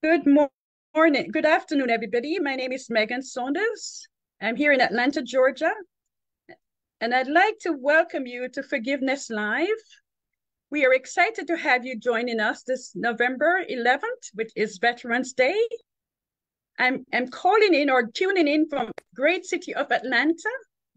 Good morning, good afternoon, everybody. My name is Megan Saunders. I'm here in Atlanta, Georgia, and I'd like to welcome you to Forgiveness Live. We are excited to have you joining us this November 11th, which is Veterans Day. I'm, I'm calling in or tuning in from great city of Atlanta,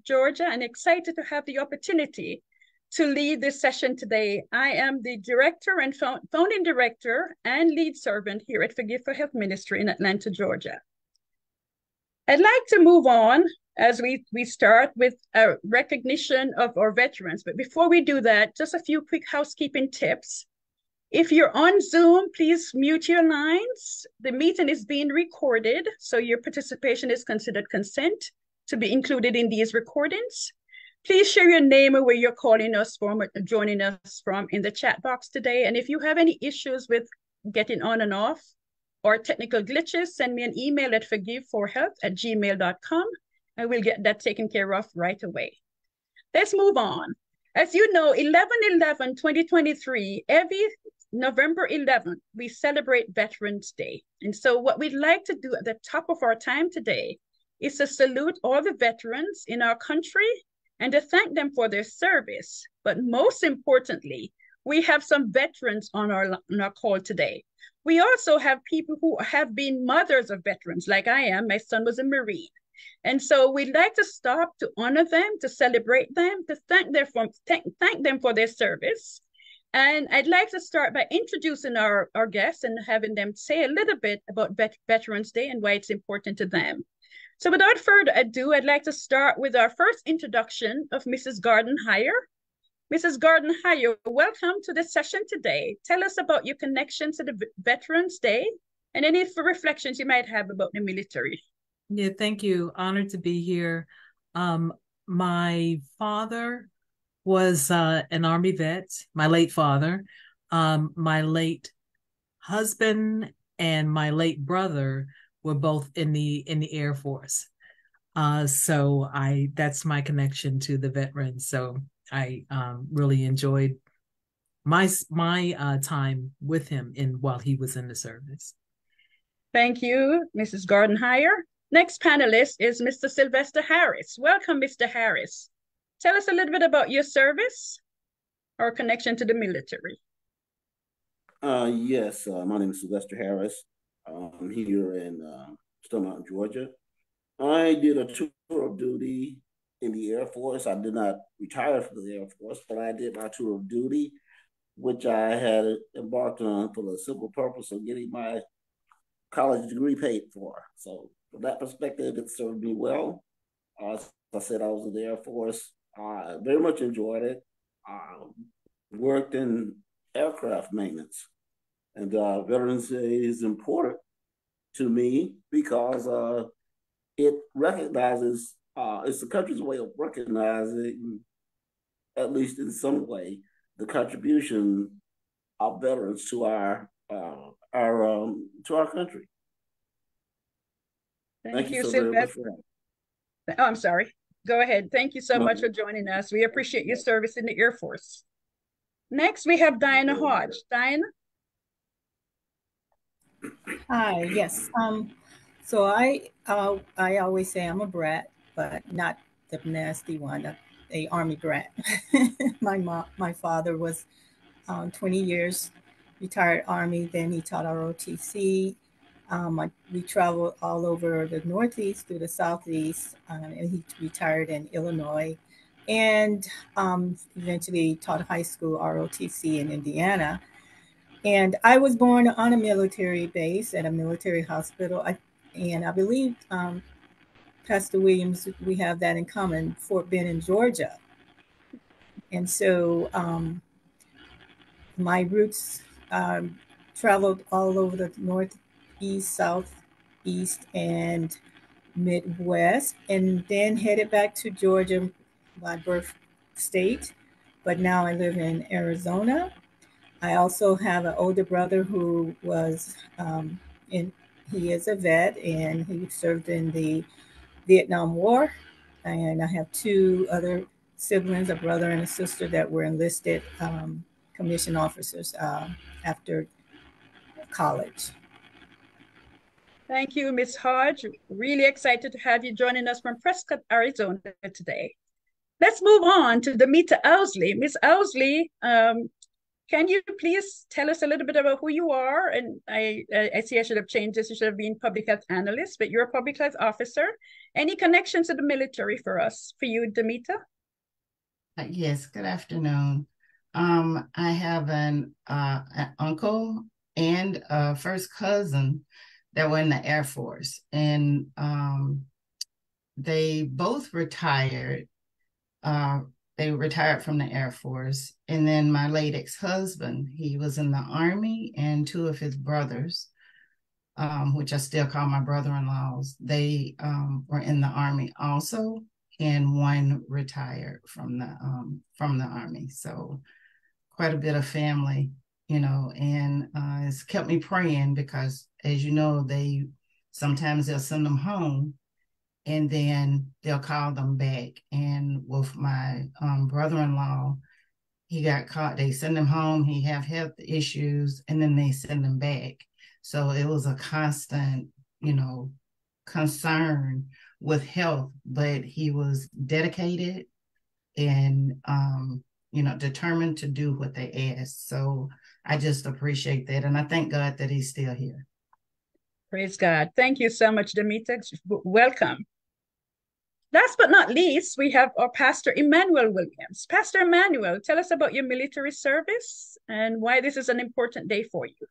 Georgia, and excited to have the opportunity to lead this session today. I am the director and founding director and lead servant here at Forgive for Health Ministry in Atlanta, Georgia. I'd like to move on as we, we start with a recognition of our veterans. But before we do that, just a few quick housekeeping tips. If you're on Zoom, please mute your lines. The meeting is being recorded, so your participation is considered consent to be included in these recordings. Please share your name or where you're calling us from or joining us from in the chat box today. And if you have any issues with getting on and off or technical glitches, send me an email at forgiveforhealth at gmail.com and we'll get that taken care of right away. Let's move on. As you know, 11 11 2023, every November 11th, we celebrate Veterans Day. And so, what we'd like to do at the top of our time today is to salute all the veterans in our country and to thank them for their service. But most importantly, we have some veterans on our, on our call today. We also have people who have been mothers of veterans, like I am. My son was a Marine. And so we'd like to stop to honor them, to celebrate them, to thank them for, thank, thank them for their service. And I'd like to start by introducing our, our guests and having them say a little bit about Vet Veterans Day and why it's important to them. So without further ado, I'd like to start with our first introduction of Mrs. Garden Hire. Mrs. Garden Hire, welcome to the session today. Tell us about your connection to the Veterans Day and any reflections you might have about the military. Yeah, thank you. Honored to be here. Um, my father was uh, an Army vet, my late father. Um, my late husband and my late brother were both in the in the Air Force. Uh, so I that's my connection to the veterans. So I um, really enjoyed my my uh, time with him in while he was in the service. Thank you, Mrs. Gardenhire. Next panelist is Mr. Sylvester Harris. Welcome, Mr. Harris. Tell us a little bit about your service or connection to the military. Uh, yes, uh, my name is Sylvester Harris um, here in uh, Stone Mountain, Georgia. I did a tour of duty in the Air Force. I did not retire from the Air Force, but I did my tour of duty, which I had embarked on for the simple purpose of getting my college degree paid for. So, from that perspective, it served me well. Uh, as I said, I was in the Air Force. I very much enjoyed it. I worked in aircraft maintenance. And uh, Veterans Day is important to me because uh, it recognizes, uh, it's the country's way of recognizing, at least in some way, the contribution of veterans to our uh, our um, to our country. Thank, Thank you, you so. Oh, I'm sorry. Go ahead. Thank you so no. much for joining us. We appreciate your service in the Air Force. Next, we have Diana Hodge. Diana? Hi, yes. Um, so I uh, I always say I'm a brat, but not the nasty one, a, a army brat. my mom, my father was um, 20 years retired army. Then he taught ROTC. Um, I, we traveled all over the Northeast through the Southeast, uh, and he retired in Illinois, and um, eventually taught high school ROTC in Indiana. And I was born on a military base at a military hospital. I, and I believe, um, Pastor Williams, we have that in common, Fort Benning, in Georgia. And so um, my roots um, traveled all over the northeast, southeast, and Midwest, and then headed back to Georgia, my birth state. But now I live in Arizona I also have an older brother who was um, in, he is a vet and he served in the Vietnam War. And I have two other siblings, a brother and a sister that were enlisted um, commission officers uh, after college. Thank you, Ms. Hodge. Really excited to have you joining us from Prescott, Arizona today. Let's move on to Demita Owsley. Ms. Owsley, um, can you please tell us a little bit about who you are? And I, I see I should have changed this. You should have been public health analyst, but you're a public health officer. Any connections to the military for us, for you, Demita? Uh, yes, good afternoon. Um, I have an, uh, an uncle and a first cousin that were in the Air Force, and um, they both retired. Uh, they retired from the Air Force, and then my late ex-husband, he was in the Army, and two of his brothers, um, which I still call my brother-in-laws, they um, were in the Army also, and one retired from the um, from the Army. So quite a bit of family you know, and uh, it's kept me praying because, as you know, they sometimes they'll send them home and then they'll call them back. And with my um, brother-in-law, he got caught. They send him home. He have health issues, and then they send him back. So it was a constant, you know, concern with health. But he was dedicated and, um, you know, determined to do what they asked. So I just appreciate that. And I thank God that he's still here. Praise God. Thank you so much, Demita. Welcome. Last but not least, we have our Pastor Emmanuel Williams. Pastor Emmanuel, tell us about your military service and why this is an important day for you.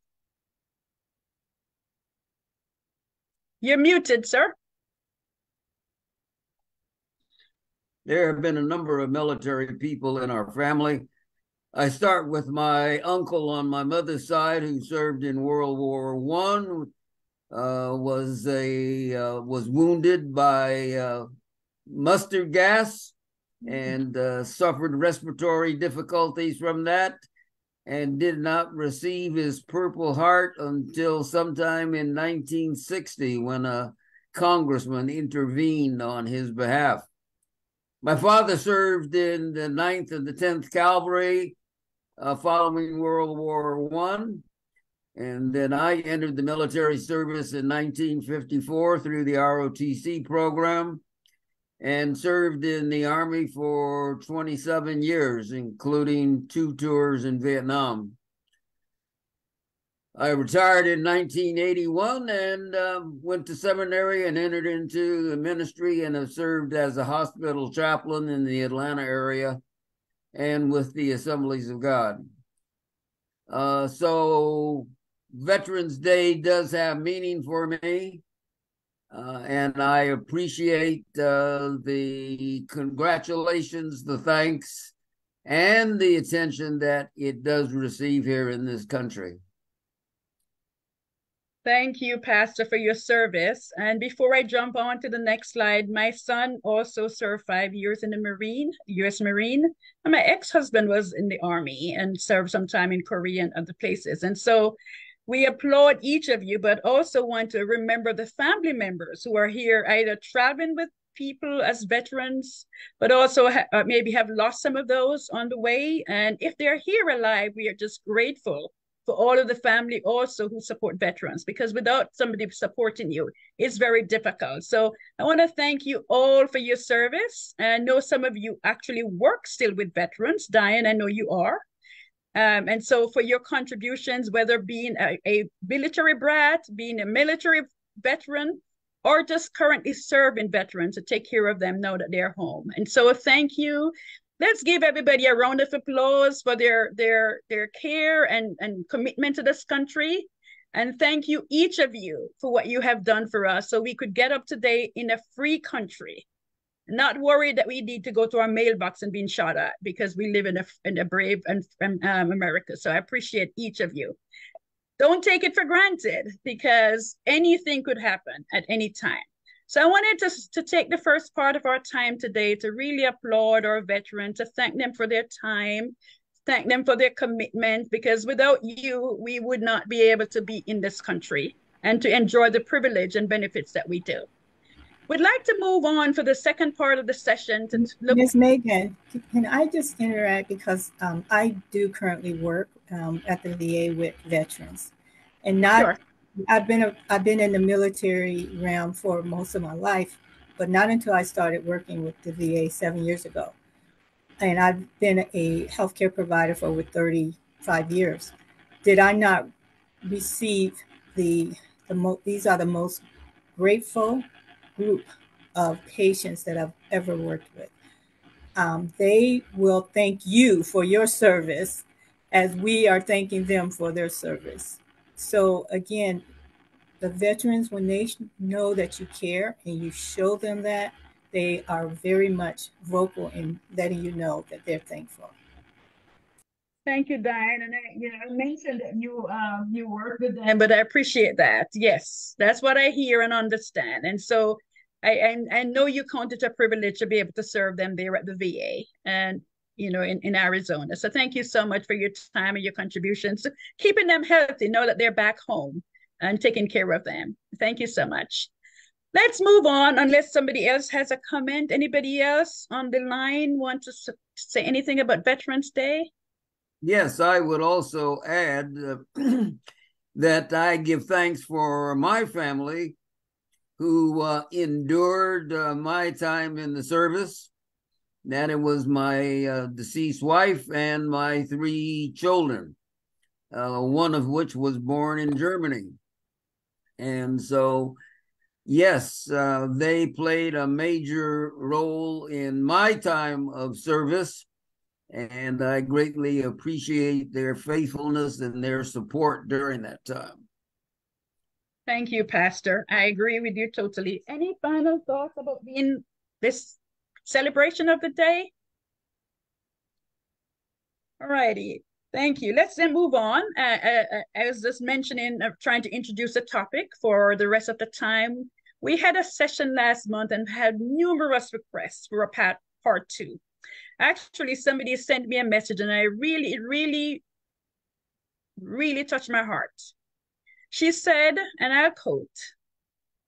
You're muted, sir. There have been a number of military people in our family I start with my uncle on my mother's side, who served in World War One. Uh, was a uh, was wounded by uh, mustard gas and uh, suffered respiratory difficulties from that, and did not receive his Purple Heart until sometime in 1960 when a congressman intervened on his behalf. My father served in the 9th and the 10th Cavalry uh, following World War One. And then I entered the military service in 1954 through the ROTC program and served in the Army for 27 years, including two tours in Vietnam. I retired in 1981 and um, went to seminary and entered into the ministry and have served as a hospital chaplain in the Atlanta area and with the Assemblies of God. Uh, so Veterans Day does have meaning for me. Uh, and I appreciate uh, the congratulations, the thanks, and the attention that it does receive here in this country. Thank you, Pastor, for your service. And before I jump on to the next slide, my son also served five years in the Marine, U.S. Marine. And my ex-husband was in the Army and served some time in Korea and other places. And so we applaud each of you, but also want to remember the family members who are here either traveling with people as veterans, but also ha uh, maybe have lost some of those on the way. And if they're here alive, we are just grateful for all of the family also who support veterans because without somebody supporting you it's very difficult. So i want to thank you all for your service. And i know some of you actually work still with veterans. Diane i know you are um, and so for your contributions whether being a, a military brat being a military veteran or just currently serving veterans to take care of them now that they're home. And so thank you. Let's give everybody a round of applause for their their their care and and commitment to this country. And thank you each of you for what you have done for us so we could get up today in a free country not worried that we need to go to our mailbox and being shot at because we live in a in a brave and um, America. So I appreciate each of you. Don't take it for granted because anything could happen at any time. So I wanted to, to take the first part of our time today to really applaud our veterans, to thank them for their time, thank them for their commitment, because without you, we would not be able to be in this country and to enjoy the privilege and benefits that we do. We'd like to move on for the second part of the session to look. Ms. Megan, can I just interact because um, I do currently work um, at the VA with veterans, and not sure I've been a, I've been in the military realm for most of my life, but not until I started working with the VA seven years ago. And I've been a healthcare provider for over 35 years. Did I not receive the the mo- these are the most grateful group of patients that I've ever worked with. Um, they will thank you for your service as we are thanking them for their service. So, again, the veterans, when they know that you care and you show them that, they are very much vocal in letting you know that they're thankful. Thank you, Diane. And I, you know, I mentioned that you um you work with them, but I appreciate that. Yes, that's what I hear and understand. And so I, I I know you count it a privilege to be able to serve them there at the VA and you know in, in Arizona. So thank you so much for your time and your contributions, keeping them healthy, know that they're back home and taking care of them. Thank you so much. Let's move on unless somebody else has a comment. Anybody else on the line want to say anything about Veterans Day? Yes, I would also add uh, that I give thanks for my family who uh, endured uh, my time in the service. That it was my uh, deceased wife and my three children, uh, one of which was born in Germany. And so, yes, uh, they played a major role in my time of service and I greatly appreciate their faithfulness and their support during that time. Thank you, Pastor. I agree with you totally. Any final thoughts about being this celebration of the day? All righty. Thank you. Let's then move on. Uh, uh, uh I was just mentioning, uh, trying to introduce a topic for the rest of the time. We had a session last month and had numerous requests for a part, part two. Actually, somebody sent me a message and I really, really, really touched my heart. She said, and I'll quote,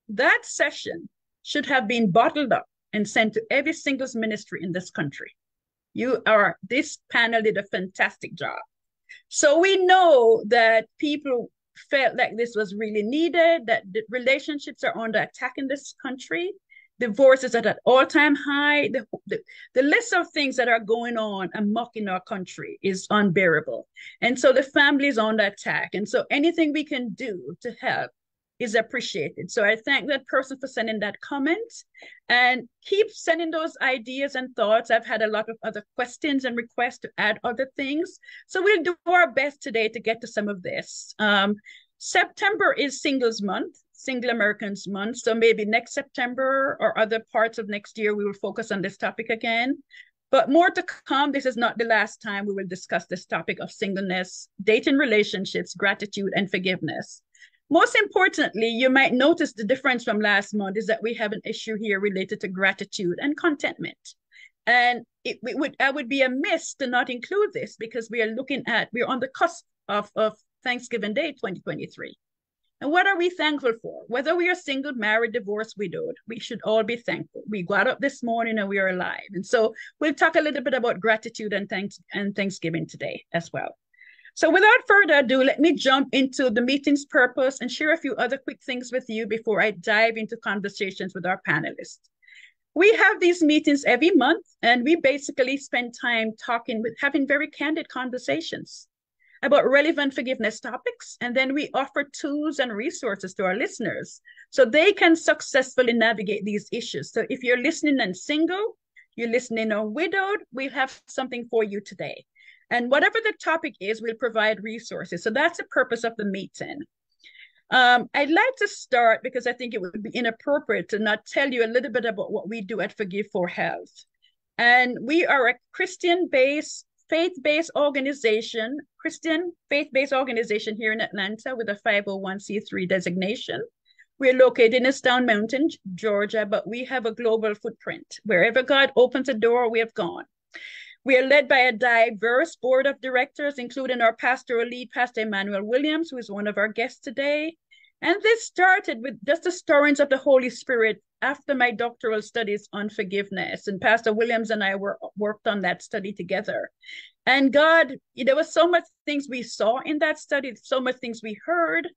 that session should have been bottled up and sent to every singles ministry in this country. You are, this panel did a fantastic job. So we know that people felt like this was really needed, that relationships are under attack in this country, divorce is at an all-time high. The, the, the list of things that are going on amok in our country is unbearable. And so the family is on the attack. And so anything we can do to help is appreciated. So I thank that person for sending that comment and keep sending those ideas and thoughts. I've had a lot of other questions and requests to add other things. So we'll do our best today to get to some of this. Um, September is Singles Month. Single Americans Month. So maybe next September or other parts of next year, we will focus on this topic again. But more to come. This is not the last time we will discuss this topic of singleness, dating relationships, gratitude, and forgiveness. Most importantly, you might notice the difference from last month is that we have an issue here related to gratitude and contentment. And it, it would I would be amiss to not include this because we are looking at we're on the cusp of, of Thanksgiving Day 2023. And what are we thankful for? Whether we are single, married, divorced, widowed, we should all be thankful. We got up this morning and we are alive. And so we'll talk a little bit about gratitude and thanks and Thanksgiving today as well. So without further ado, let me jump into the meeting's purpose and share a few other quick things with you before I dive into conversations with our panelists. We have these meetings every month, and we basically spend time talking with having very candid conversations about relevant forgiveness topics. And then we offer tools and resources to our listeners so they can successfully navigate these issues. So if you're listening and single, you're listening or widowed, we have something for you today. And whatever the topic is, we'll provide resources. So that's the purpose of the meeting. Um, I'd like to start because I think it would be inappropriate to not tell you a little bit about what we do at Forgive for Health. And we are a Christian based faith-based organization, Christian faith-based organization here in Atlanta with a 501c3 designation. We're located in Stone Mountain, Georgia, but we have a global footprint. Wherever God opens a door, we have gone. We are led by a diverse board of directors, including our pastoral lead, Pastor Emmanuel Williams, who is one of our guests today. And this started with just the stirrings of the Holy Spirit after my doctoral studies on forgiveness. And Pastor Williams and I were worked on that study together. And God, there was so much things we saw in that study, so much things we heard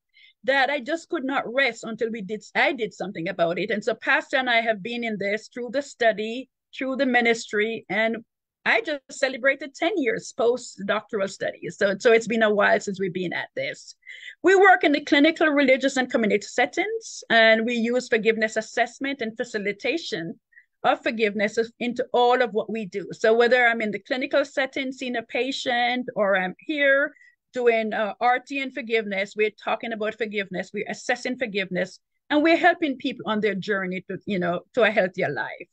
that I just could not rest until we did I did something about it. And so Pastor and I have been in this through the study, through the ministry, and I just celebrated 10 years post doctoral studies. So, so it's been a while since we've been at this. We work in the clinical, religious, and community settings, and we use forgiveness assessment and facilitation of forgiveness into all of what we do. So whether I'm in the clinical setting, seeing a patient, or I'm here doing uh, RT and forgiveness, we're talking about forgiveness, we're assessing forgiveness, and we're helping people on their journey to, you know, to a healthier life.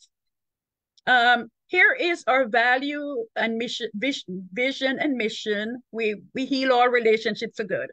Um, here is our value and mission, vision and mission. We we heal all relationships for good.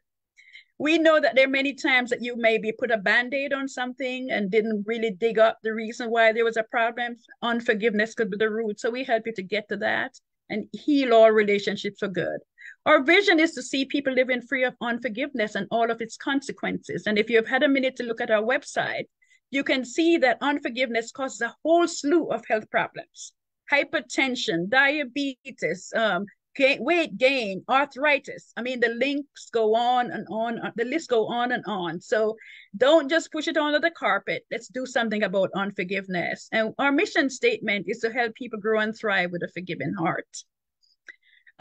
We know that there are many times that you maybe put a band-aid on something and didn't really dig up the reason why there was a problem. Unforgiveness could be the root. So we help you to get to that and heal all relationships for good. Our vision is to see people living free of unforgiveness and all of its consequences. And if you've had a minute to look at our website, you can see that unforgiveness causes a whole slew of health problems hypertension, diabetes, um, gain, weight gain, arthritis. I mean, the links go on and on, uh, the list go on and on. So don't just push it under the carpet. Let's do something about unforgiveness. And our mission statement is to help people grow and thrive with a forgiving heart.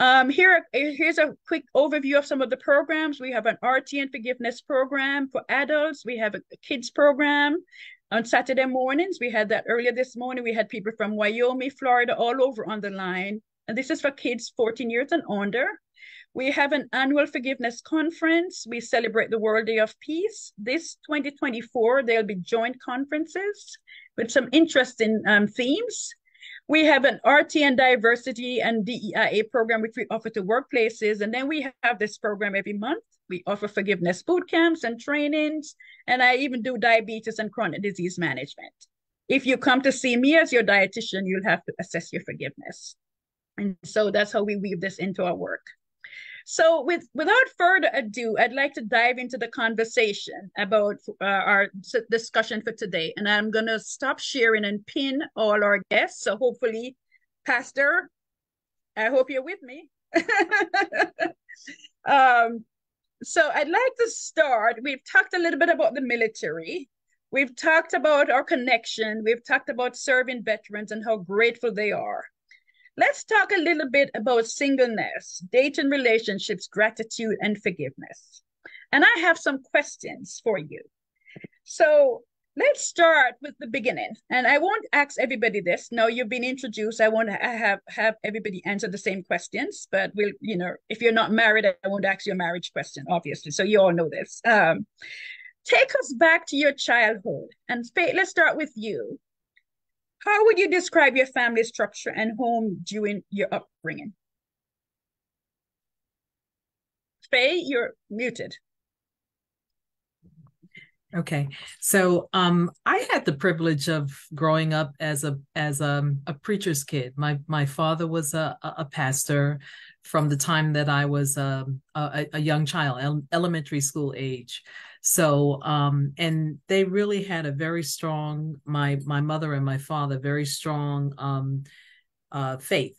Um, here, here's a quick overview of some of the programs. We have an RT and forgiveness program for adults. We have a kids program. On Saturday mornings, we had that earlier this morning. We had people from Wyoming, Florida, all over on the line. And this is for kids 14 years and under. We have an annual forgiveness conference. We celebrate the World Day of Peace. This 2024, there'll be joint conferences with some interesting um, themes. We have an RT and diversity and DEIA program, which we offer to workplaces. And then we have this program every month. We offer forgiveness boot camps and trainings. And I even do diabetes and chronic disease management. If you come to see me as your dietitian, you'll have to assess your forgiveness. And so that's how we weave this into our work. So with without further ado, I'd like to dive into the conversation about uh, our discussion for today. And I'm going to stop sharing and pin all our guests. So hopefully, Pastor, I hope you're with me. um, so I'd like to start. We've talked a little bit about the military. We've talked about our connection. We've talked about serving veterans and how grateful they are. Let's talk a little bit about singleness, dating relationships, gratitude, and forgiveness. And I have some questions for you. So let's start with the beginning. And I won't ask everybody this. No, you've been introduced. I won't have have everybody answer the same questions. But we'll, you know, if you're not married, I won't ask you a marriage question, obviously. So you all know this. Um, take us back to your childhood. And let's start with you. How would you describe your family structure and home during your upbringing? Faye, you're muted. Okay. So um I had the privilege of growing up as a as a, a preacher's kid. My my father was a, a pastor from the time that I was um, a, a young child, elementary school age. So, um, and they really had a very strong, my, my mother and my father, very strong, um, uh, faith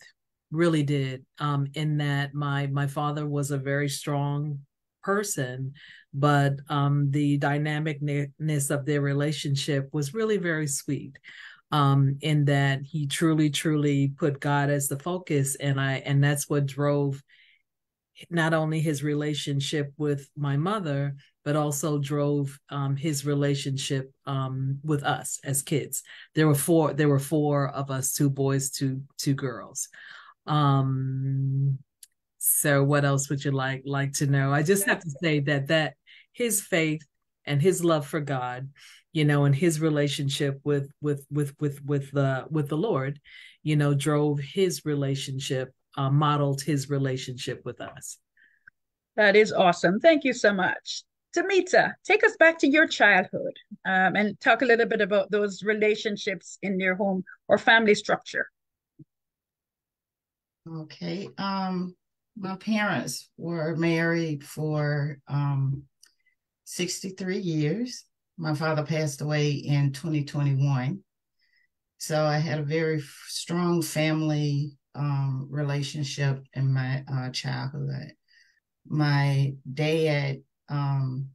really did, um, in that my, my father was a very strong person, but, um, the dynamicness of their relationship was really very sweet um, in that he truly, truly put God as the focus, and I and that's what drove not only his relationship with my mother, but also drove um, his relationship um, with us as kids. There were four. There were four of us: two boys, two two girls. Um, so, what else would you like like to know? I just have to say that that his faith and his love for God, you know, and his relationship with with with with with the with the Lord, you know, drove his relationship, uh, modeled his relationship with us. That is awesome. Thank you so much. Demita, take us back to your childhood um, and talk a little bit about those relationships in your home or family structure. Okay. Um, my parents were married for um, 63 years. My father passed away in 2021. So I had a very strong family um, relationship in my uh, childhood. My dad um,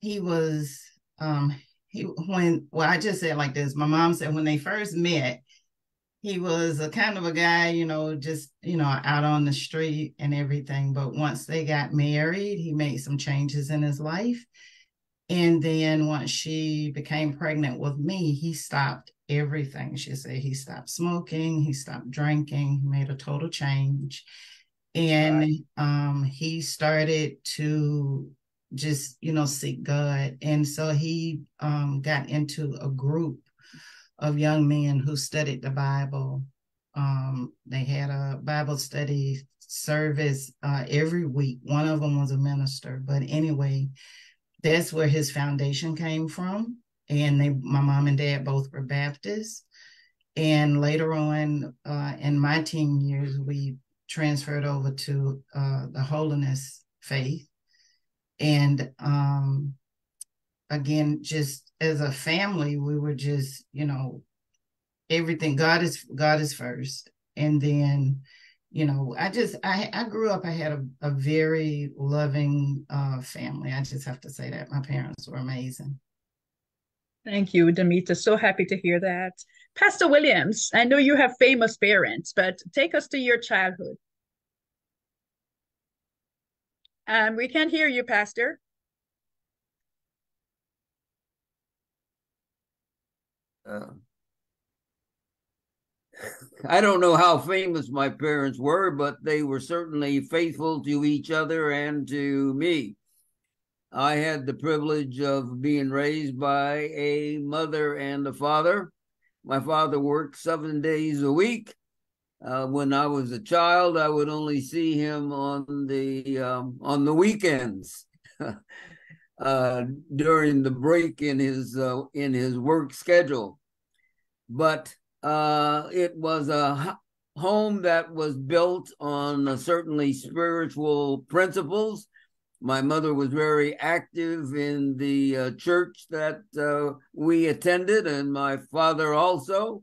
he was um he when well I just said like this. My mom said when they first met, he was a kind of a guy, you know, just you know out on the street and everything. But once they got married, he made some changes in his life. And then once she became pregnant with me, he stopped everything. She said he stopped smoking, he stopped drinking, he made a total change. And right. um, he started to just, you know, seek God. And so he um, got into a group of young men who studied the Bible. Um, they had a Bible study service uh, every week. One of them was a minister. But anyway, that's where his foundation came from and they my mom and dad both were Baptists. And later on uh, in my teen years, we transferred over to uh, the holiness faith. And um, again, just as a family, we were just, you know, everything. God is God is first, and then, you know, I just I I grew up. I had a, a very loving uh, family. I just have to say that my parents were amazing. Thank you, Demita. So happy to hear that. Pastor Williams, I know you have famous parents, but take us to your childhood. Um, we can't hear you, Pastor. Uh, I don't know how famous my parents were, but they were certainly faithful to each other and to me. I had the privilege of being raised by a mother and a father. My father worked seven days a week. Uh, when I was a child, I would only see him on the um, on the weekends uh, during the break in his uh, in his work schedule. But uh, it was a home that was built on certainly spiritual principles my mother was very active in the uh, church that uh, we attended, and my father also.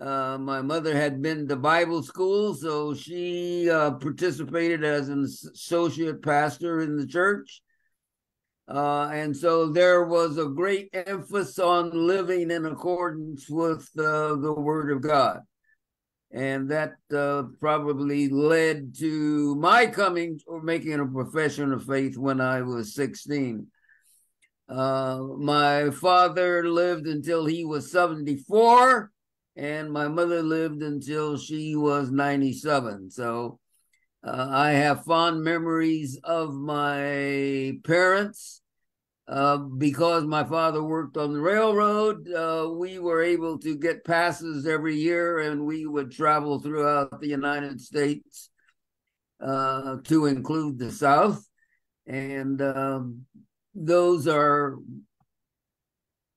Uh, my mother had been to Bible school, so she uh, participated as an associate pastor in the church. Uh, and so there was a great emphasis on living in accordance with uh, the Word of God and that uh, probably led to my coming or making a profession of faith when I was 16. Uh, my father lived until he was 74, and my mother lived until she was 97. So uh, I have fond memories of my parents uh, because my father worked on the railroad, uh, we were able to get passes every year and we would travel throughout the United States uh, to include the South. And um, those are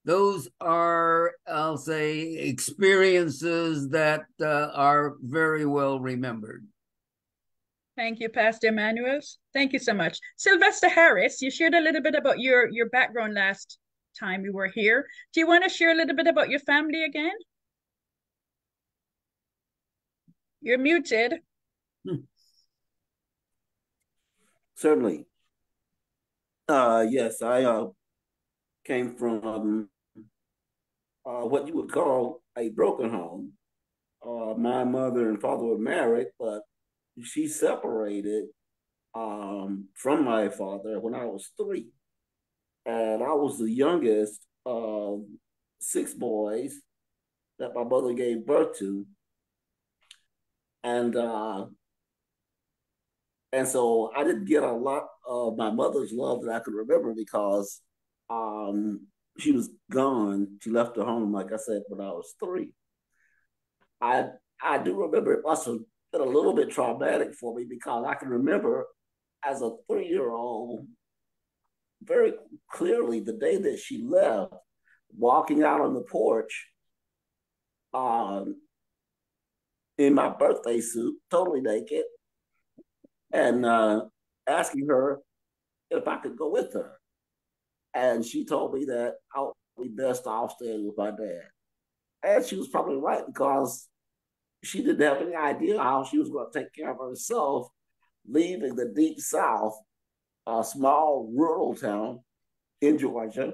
those are i'll say experiences that uh, are very well remembered Thank you, Pastor Emmanuel. Thank you so much. Sylvester Harris, you shared a little bit about your, your background last time you were here. Do you want to share a little bit about your family again? You're muted. Hmm. Certainly. Uh, yes, I uh, came from uh, what you would call a broken home. Uh, my mother and father were married, but she separated um, from my father when I was three. And I was the youngest of six boys that my mother gave birth to. And uh, and so I didn't get a lot of my mother's love that I could remember because um, she was gone. She left the home, like I said, when I was three. I I do remember it been a little bit traumatic for me because I can remember as a three year old very clearly the day that she left, walking out on the porch um, in my birthday suit, totally naked, and uh, asking her if I could go with her. And she told me that I'll be best off staying with my dad. And she was probably right because she didn't have any idea how she was going to take care of herself, leaving the deep south, a small rural town in Georgia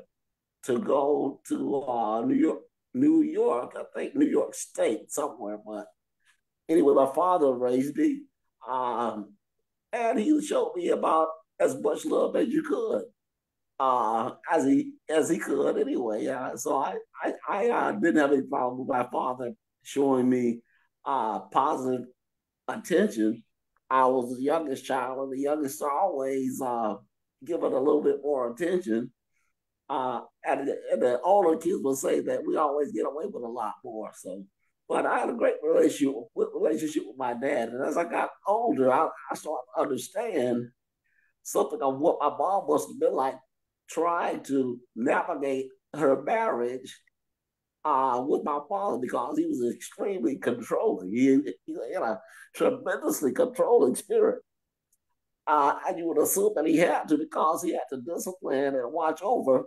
to go to uh, New York, New York, I think New York State somewhere. But anyway, my father raised me, um, and he showed me about as much love as you could, uh, as he as he could anyway. Uh, so I I, I uh, didn't have any problem with my father showing me uh, positive attention. I was the youngest child, and the youngest always uh, given a little bit more attention. Uh, and, the, and the older kids will say that we always get away with a lot more. So, but I had a great relationship with, relationship with my dad, and as I got older, I, I started to understand something of what my mom must have been like trying to navigate her marriage uh, with my father because he was extremely controlling. He, he had a tremendously controlling spirit. Uh, and you would assume that he had to because he had to discipline and watch over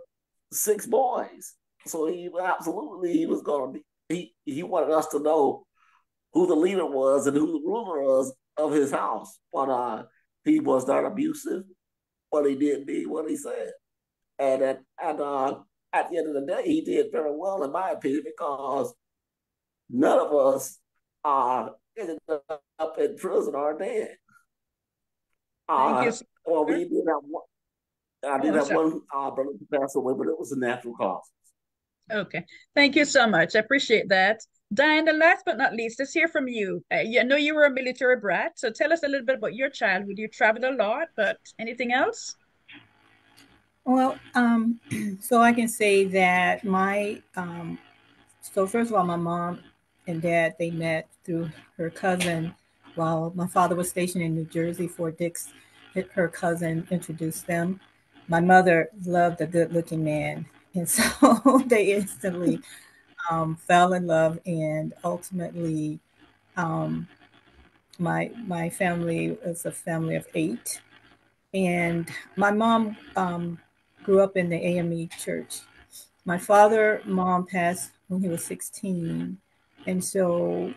six boys. So he absolutely he was going to be he he wanted us to know who the leader was and who the ruler was of his house. But uh, he was not abusive, but he did be what he said. And at, and uh, at the end of the day, he did very well, in my opinion, because none of us uh, ended up in prison or dead. Uh, Thank you. Well, we did have one. I did oh, have one uh, brother pass away, but it was a natural cause. Okay. Thank you so much. I appreciate that. Diana, last but not least, let's hear from you. Uh, I know you were a military brat, so tell us a little bit about your childhood. You traveled a lot, but anything else? Well, um, so I can say that my, um, so first of all, my mom and dad, they met through her cousin while my father was stationed in New Jersey, Fort Dix. Her cousin introduced them. My mother loved a good looking man. And so they instantly um, fell in love and ultimately um, my my family was a family of eight and my mom um, grew up in the AME church. My father, mom passed when he was 16. And so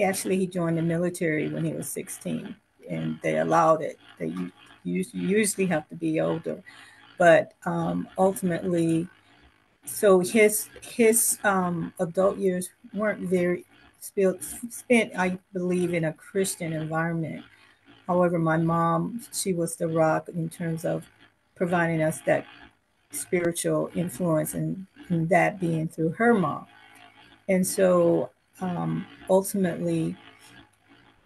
actually he joined the military when he was 16 and they allowed it. They usually have to be older. But um, ultimately, so his his um, adult years weren't very spent, I believe, in a Christian environment. However, my mom, she was the rock in terms of providing us that spiritual influence, and, and that being through her mom. And so um, ultimately,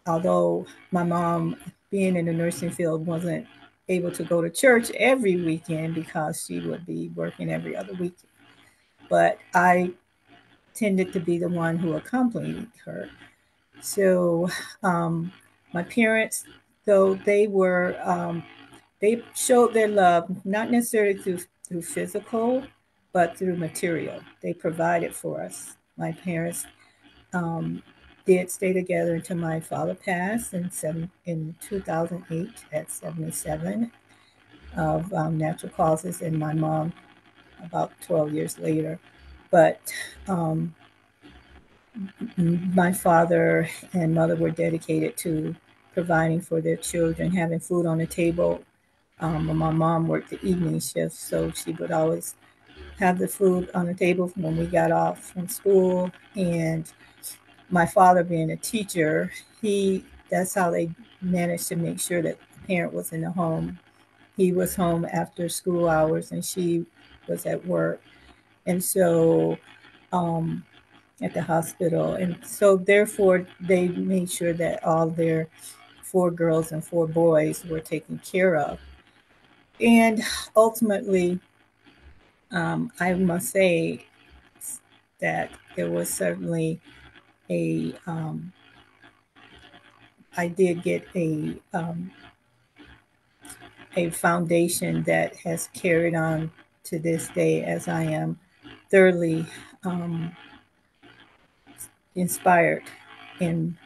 although my mom, being in the nursing field, wasn't able to go to church every weekend because she would be working every other weekend, but I tended to be the one who accompanied her. So um, my parents, though they were, um, they showed their love not necessarily through through physical, but through material. They provided for us. My parents um, did stay together until my father passed in, seven, in 2008 at 77 of um, natural causes, and my mom about 12 years later. But um, my father and mother were dedicated to providing for their children, having food on the table um, my mom worked the evening shift, so she would always have the food on the table when we got off from school. And my father, being a teacher, he that's how they managed to make sure that the parent was in the home. He was home after school hours, and she was at work, and so um, at the hospital. And so, therefore, they made sure that all their four girls and four boys were taken care of. And ultimately, um, I must say that there was certainly a. Um, I did get a um, a foundation that has carried on to this day as I am thoroughly um, inspired in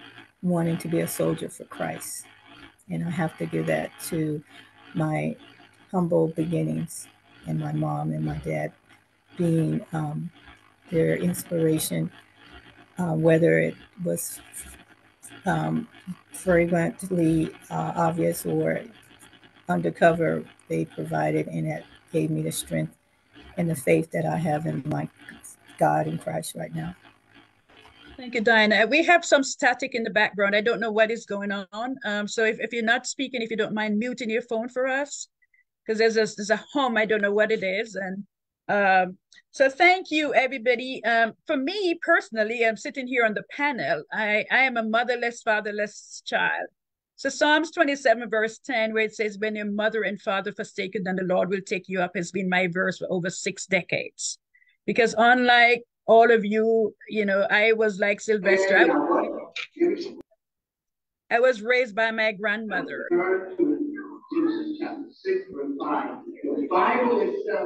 wanting to be a soldier for Christ. And I have to give that to my humble beginnings, and my mom and my dad being um, their inspiration, uh, whether it was um, uh, obvious or undercover, they provided and it gave me the strength and the faith that I have in my God in Christ right now. Thank you, Diana. We have some static in the background. I don't know what is going on. Um, so if, if you're not speaking, if you don't mind muting your phone for us, because there's a, there's a hum, I don't know what it is. And um, so thank you, everybody. Um, for me personally, I'm sitting here on the panel. I, I am a motherless, fatherless child. So Psalms 27, verse 10, where it says, when your mother and father forsaken, then the Lord will take you up, has been my verse for over six decades. Because unlike all of you, you know, I was like Sylvester. I was, I was raised by my grandmother.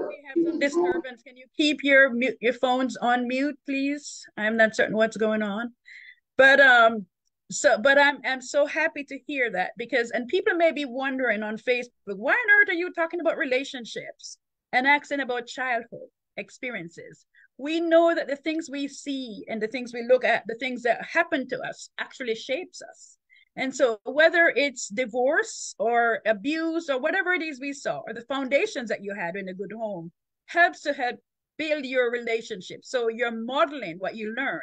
We have some disturbance. Can you keep your your phones on mute, please? I'm not certain what's going on, but um, so but I'm I'm so happy to hear that because and people may be wondering on Facebook, why on earth are you talking about relationships and asking about childhood experiences? we know that the things we see and the things we look at, the things that happen to us actually shapes us. And so whether it's divorce or abuse or whatever it is we saw, or the foundations that you had in a good home, helps to help build your relationship. So you're modeling what you learn.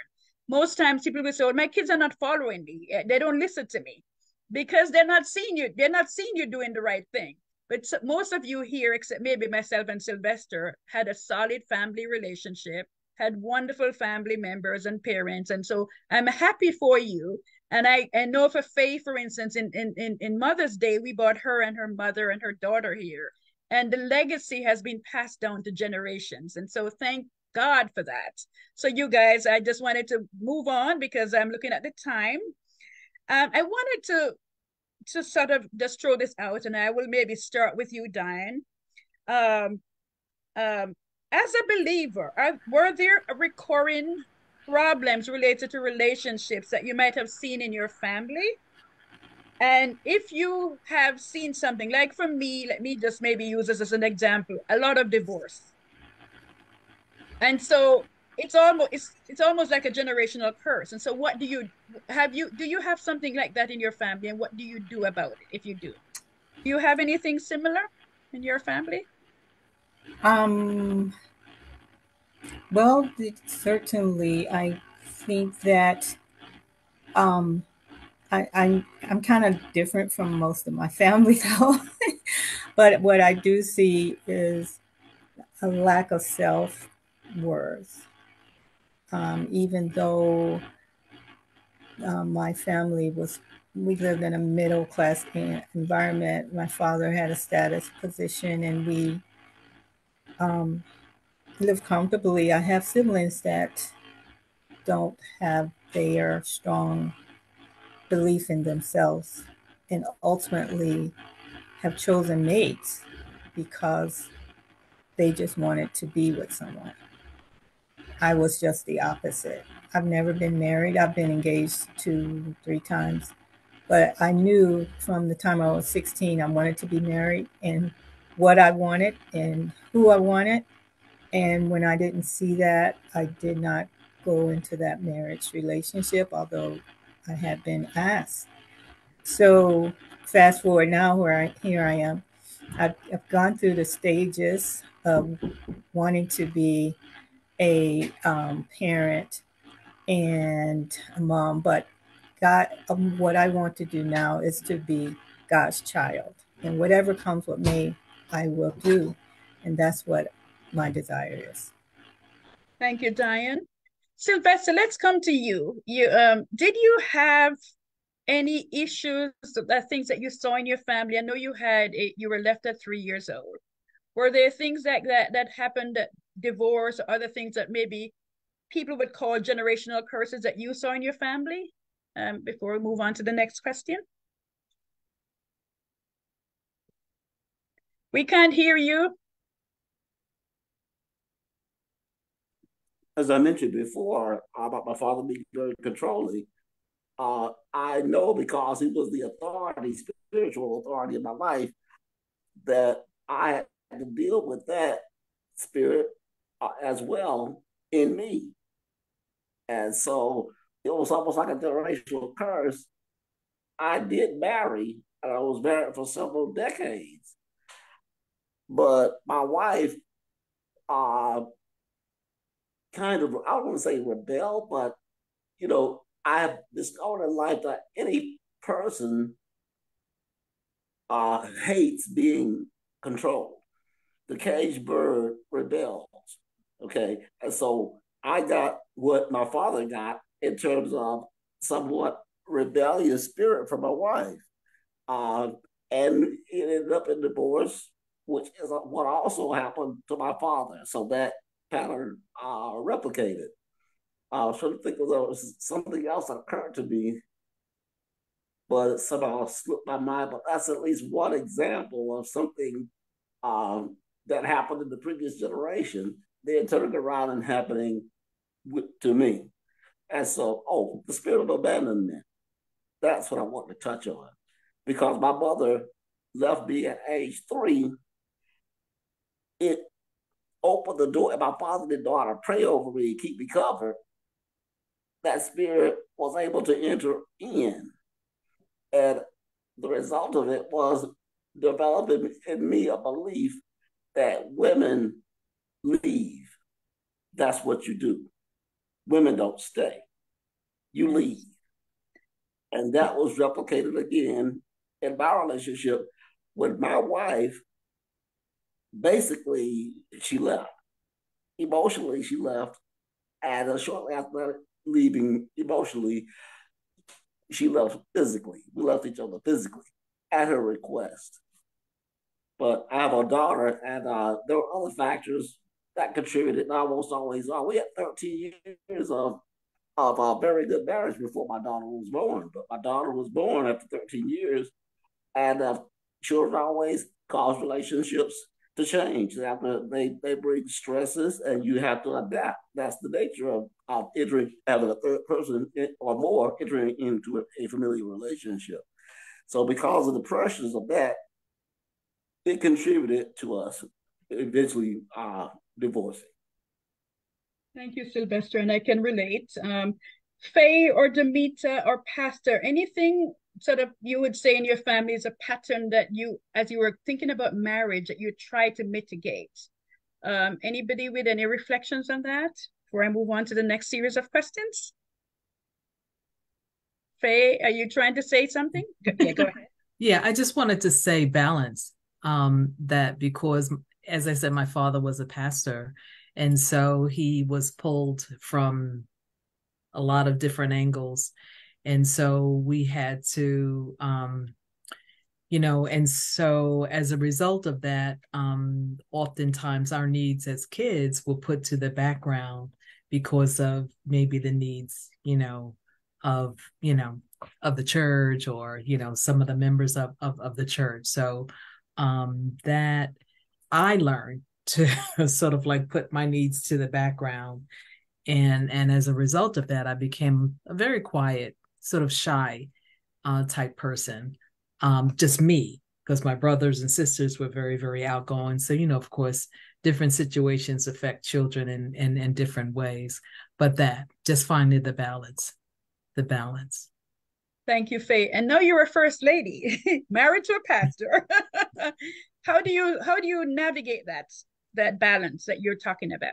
Most times people will say, well, my kids are not following me. Eh, they don't listen to me because they're not seeing you. They're not seeing you doing the right thing. But most of you here, except maybe myself and Sylvester, had a solid family relationship, had wonderful family members and parents. And so I'm happy for you. And I, I know for Faye, for instance, in, in, in Mother's Day, we brought her and her mother and her daughter here. And the legacy has been passed down to generations. And so thank God for that. So you guys, I just wanted to move on because I'm looking at the time. Um, I wanted to to sort of just throw this out, and I will maybe start with you, Diane. Um, um, as a believer, are, were there a recurring problems related to relationships that you might have seen in your family? And if you have seen something, like for me, let me just maybe use this as an example, a lot of divorce. And so it's almost it's it's almost like a generational curse. And so what do you have you do you have something like that in your family and what do you do about it if you do? Do you have anything similar in your family? Um well, certainly I think that um I, I'm I'm kind of different from most of my family though. but what I do see is a lack of self worth um, even though um, my family was, we lived in a middle class environment. My father had a status position and we um, lived comfortably. I have siblings that don't have their strong belief in themselves and ultimately have chosen mates because they just wanted to be with someone. I was just the opposite. I've never been married. I've been engaged two, three times. But I knew from the time I was 16, I wanted to be married and what I wanted and who I wanted. And when I didn't see that, I did not go into that marriage relationship, although I had been asked. So fast forward now where I here I am. I've, I've gone through the stages of wanting to be a um, parent and a mom, but God, um, what I want to do now is to be God's child, and whatever comes with me, I will do, and that's what my desire is. Thank you, Diane. Sylvester, let's come to you. You um, did you have any issues, that things that you saw in your family? I know you had a, you were left at three years old. Were there things like that that happened divorce or other things that maybe people would call generational curses that you saw in your family um, before we move on to the next question? We can't hear you. As I mentioned before about my father being very controlling, uh, I know because he was the authority, spiritual authority in my life, that I had to deal with that spirit uh, as well in me. And so it was almost like a generational curse. I did marry, and I was married for several decades. But my wife uh, kind of, I don't want to say rebel, but, you know, I have discovered in life that any person uh, hates being controlled. The caged bird rebels. Okay. And so I got what my father got in terms of somewhat rebellious spirit from my wife. Uh, and it ended up in divorce, which is what also happened to my father. So that pattern uh, replicated. I was trying to think of was something else that occurred to me, but it somehow slipped my mind. But that's at least one example of something um, that happened in the previous generation. Then turned around and happening with, to me. And so, oh, the spirit of abandonment. That's what I want to touch on. Because my mother left me at age three. It opened the door, and my father how to pray over me, keep me covered that spirit was able to enter in. And the result of it was developing in me a belief that women leave. That's what you do. Women don't stay. You leave. And that was replicated again in my relationship with my wife. Basically, she left. Emotionally, she left. And shortly after leaving emotionally, she left physically. We left each other physically at her request. But I have a daughter, and uh, there were other factors that contributed, almost always are. We had 13 years of of a very good marriage before my daughter was born. But my daughter was born after 13 years, and uh, children always cause relationships to change. They, have to, they, they bring stresses and you have to adapt. That's the nature of, of entering, having a third person or more entering into a, a familiar relationship. So because of the pressures of that, it contributed to us eventually uh, divorcing. Thank you, Sylvester, and I can relate. Um, Faye or Demita or Pastor, anything sort of you would say in your family is a pattern that you, as you were thinking about marriage, that you try to mitigate? Um, anybody with any reflections on that before I move on to the next series of questions? Faye, are you trying to say something? Yeah, go ahead. yeah, I just wanted to say balance. Um, that because, as I said, my father was a pastor, and so he was pulled from a lot of different angles and so we had to um, you know and so as a result of that um, oftentimes our needs as kids were put to the background because of maybe the needs you know of you know of the church or you know some of the members of of, of the church. So um that i learned to sort of like put my needs to the background. And and as a result of that i became a very quiet sort of shy uh, type person. Um, just me, because my brothers and sisters were very, very outgoing. So, you know, of course, different situations affect children in, in, in different ways. But that, just finding the balance, the balance. Thank you, Faye. And now you're a first lady, married to a pastor. how do you how do you navigate that that balance that you're talking about?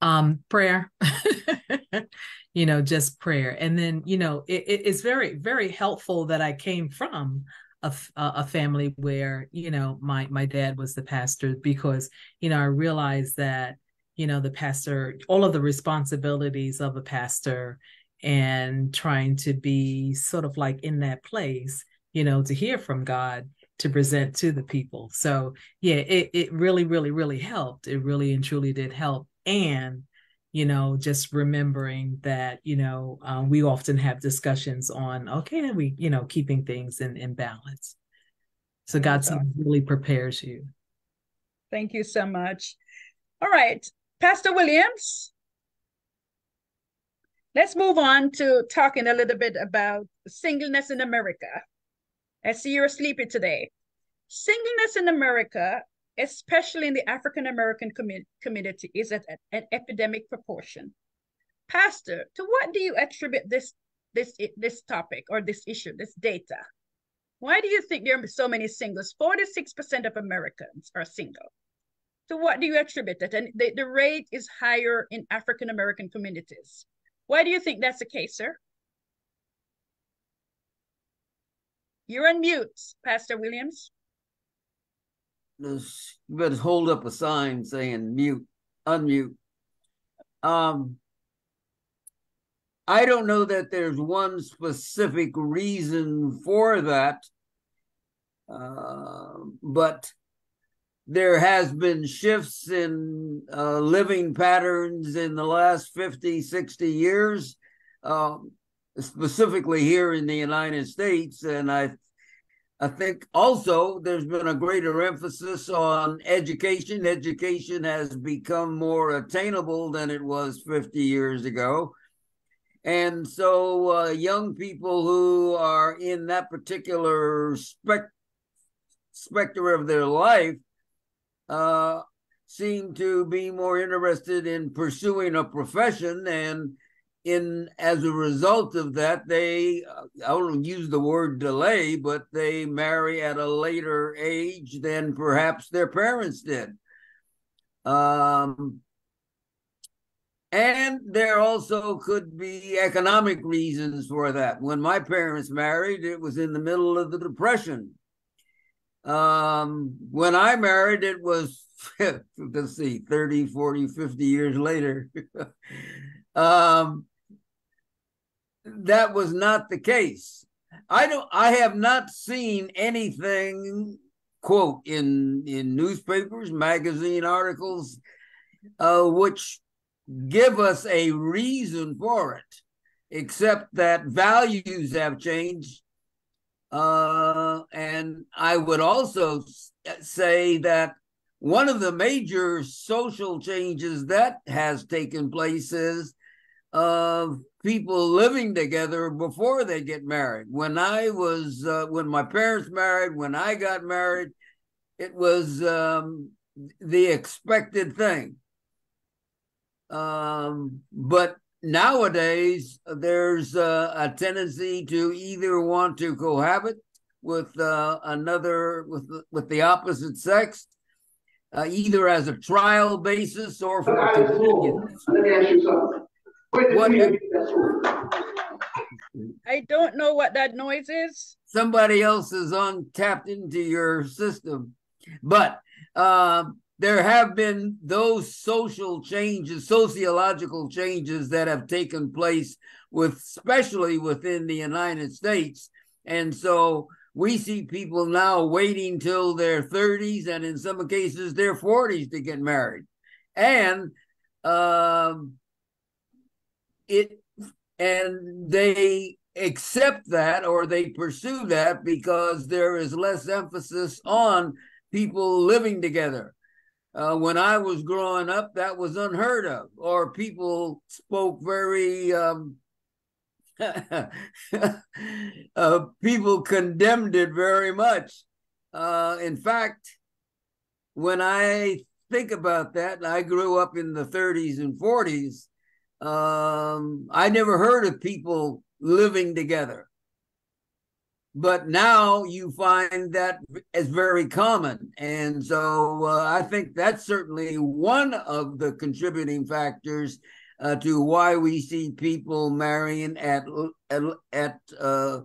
Um, prayer. you know, just prayer. And then, you know, it, it's very, very helpful that I came from a, a family where, you know, my, my dad was the pastor because, you know, I realized that, you know, the pastor, all of the responsibilities of a pastor and trying to be sort of like in that place, you know, to hear from God to present to the people. So yeah, it, it really, really, really helped. It really and truly did help. And you know, just remembering that, you know, um, we often have discussions on, okay, we, you know, keeping things in, in balance. So God really prepares you. Thank you so much. All right, Pastor Williams, let's move on to talking a little bit about singleness in America. I see you're sleepy today. Singleness in America especially in the African American com- community, is at an epidemic proportion. Pastor, to what do you attribute this this this topic or this issue, this data? Why do you think there are so many singles? Forty six percent of Americans are single. To what do you attribute that? And the, the rate is higher in African American communities. Why do you think that's the case, sir? You're on mute, Pastor Williams. You better hold up a sign saying mute, unmute. Um, I don't know that there's one specific reason for that, uh, but there has been shifts in uh, living patterns in the last 50, 60 years, um, specifically here in the United States. And I, I think also there's been a greater emphasis on education. Education has become more attainable than it was 50 years ago. And so, uh, young people who are in that particular spec- specter of their life uh, seem to be more interested in pursuing a profession. And in as a result of that, they, I don't use the word delay, but they marry at a later age than perhaps their parents did. Um, and there also could be economic reasons for that. When my parents married, it was in the middle of the Depression. Um, when I married, it was, let's see, 30, 40, 50 years later. um, that was not the case. I don't I have not seen anything quote in in newspapers, magazine articles uh, which give us a reason for it, except that values have changed. Uh, and I would also say that one of the major social changes that has taken place is of people living together before they get married. When I was, uh, when my parents married, when I got married, it was um, the expected thing. Um, but nowadays, there's uh, a tendency to either want to cohabit with uh, another with with the opposite sex, uh, either as a trial basis or for. Let me ask you something. What, I don't know what that noise is. Somebody else is on tapped into your system, but um, there have been those social changes, sociological changes that have taken place with, especially within the United States. And so we see people now waiting till their 30s and in some cases their 40s to get married. And um, it and they accept that or they pursue that because there is less emphasis on people living together uh, when I was growing up, that was unheard of, or people spoke very, um, uh, people condemned it very much. Uh, in fact, when I think about that, I grew up in the 30s and 40s. Um, I never heard of people living together. But now you find that is very common. And so uh, i think that's certainly one of the contributing factors uh, to why we see people marrying at at, at uh,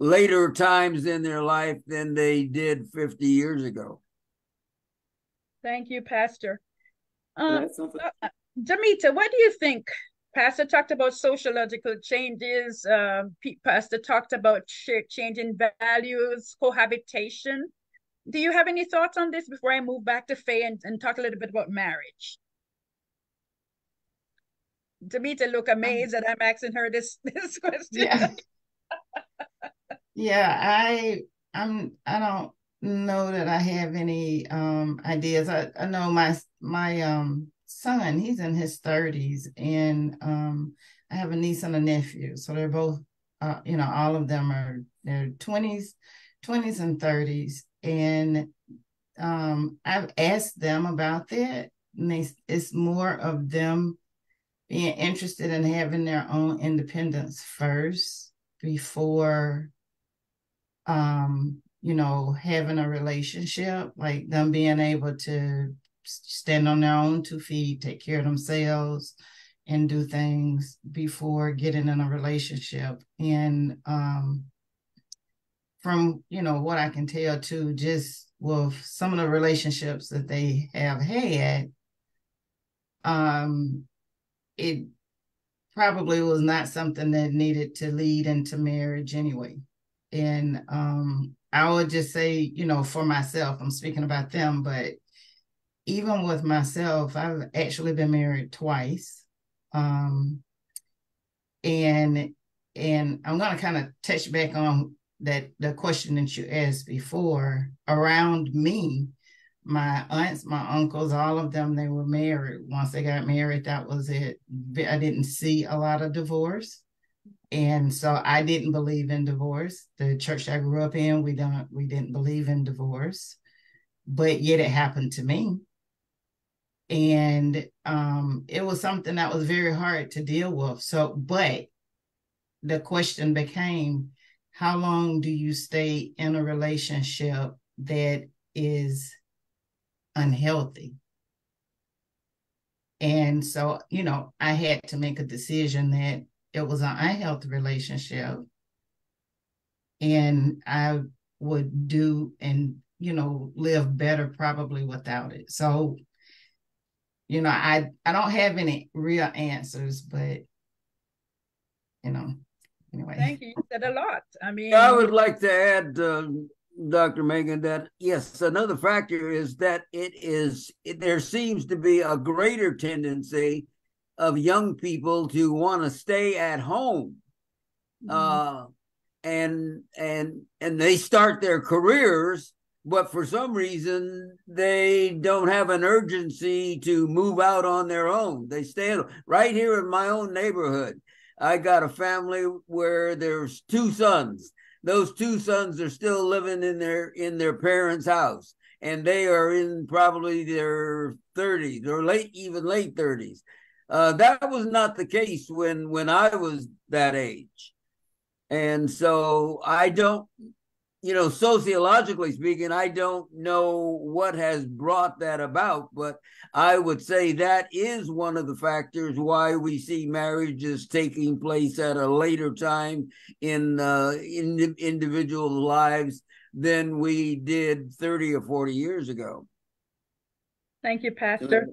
later times in their life than they did 50 years ago. Thank you pastor. Um, Demita, what do you think Pastor talked about sociological changes. Uh, Pastor talked about changing values, cohabitation. Do you have any thoughts on this before I move back to Faye and, and talk a little bit about marriage? Demita look amazed um, that I'm asking her this this question. Yeah. yeah, I I'm I don't know that I have any um ideas. I, I know my my um son, he's in his 30s, and um, I have a niece and a nephew. So they're both, uh, you know, all of them are they're 20s, 20s and 30s. And um, I've asked them about that, and they, it's more of them being interested in having their own independence first before um you know having a relationship like them being able to stand on their own two feet, take care of themselves, and do things before getting in a relationship. And um, from you know what I can tell too, just with some of the relationships that they have had, um, it probably was not something that needed to lead into marriage anyway. And um, I would just say, you know, for myself, I'm speaking about them, but even with myself, I've actually been married twice. Um, and and I'm gonna kind of touch back on that the question that you asked before. Around me my aunts my uncles all of them they were married. Once they got married that was it. I didn't see a lot of divorce. And so i didn't believe in divorce. The church i grew up in we don't we didn't believe in divorce. But yet it happened to me and um, it was something that was very hard to deal with. So but the question became how long do you stay in a relationship that is unhealthy? And so you know i had to make a decision that it was an unhealthy relationship. And i would do and you know live better probably without it. So you know i i don't have any real answers but you know anyway. Thank you. You said a lot. I mean, I would like to add, uh, Dr. Megan, that yes, another factor is that it is it, there seems to be a greater tendency of young people to want to stay at home, mm-hmm. uh, and and and they start their careers but for some reason they don't have an urgency to move out on their own. They stay right here in my own neighborhood. I got a family where there's two sons. Those two sons are still living in their in their parents' house, and they are in probably their 30s or late, even late 30s. Uh, that was not the case when when I was that age, and so I don't you know, sociologically speaking, I don't know what has brought that about, but I would say that is one of the factors why we see marriages taking place at a later time in uh, in individual lives than we did 30 or 40 years ago. Thank you, Pastor.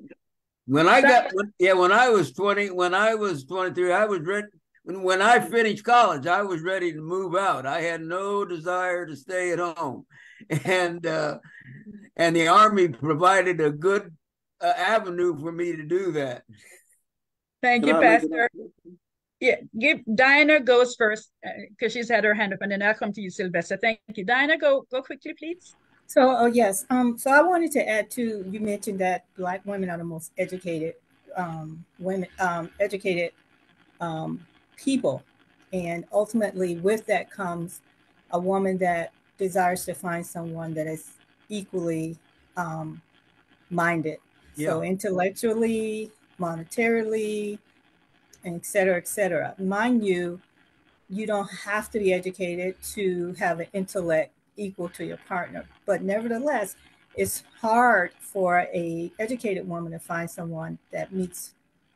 When I got, when, yeah, when I was 20, when I was 23, I was ready, when, when I finished college, I was ready to move out. I had no desire to stay at home, and uh, and the army provided a good uh, avenue for me to do that. Thank you, Pastor. Yeah, give Diana goes first because uh, she's had her hand up, and then I'll come to you, Sylvester. Thank you, Diana. Go go quickly, please. So, oh yes, um, so I wanted to add to You mentioned that Black women are the most educated um, women, um, educated um, people. And ultimately, with that comes a woman that desires to find someone that is equally um, minded. Yeah. So, intellectually, monetarily, et cetera, et cetera. Mind you, you don't have to be educated to have an intellect equal to your partner. But nevertheless, it's hard for a educated woman to find someone that meets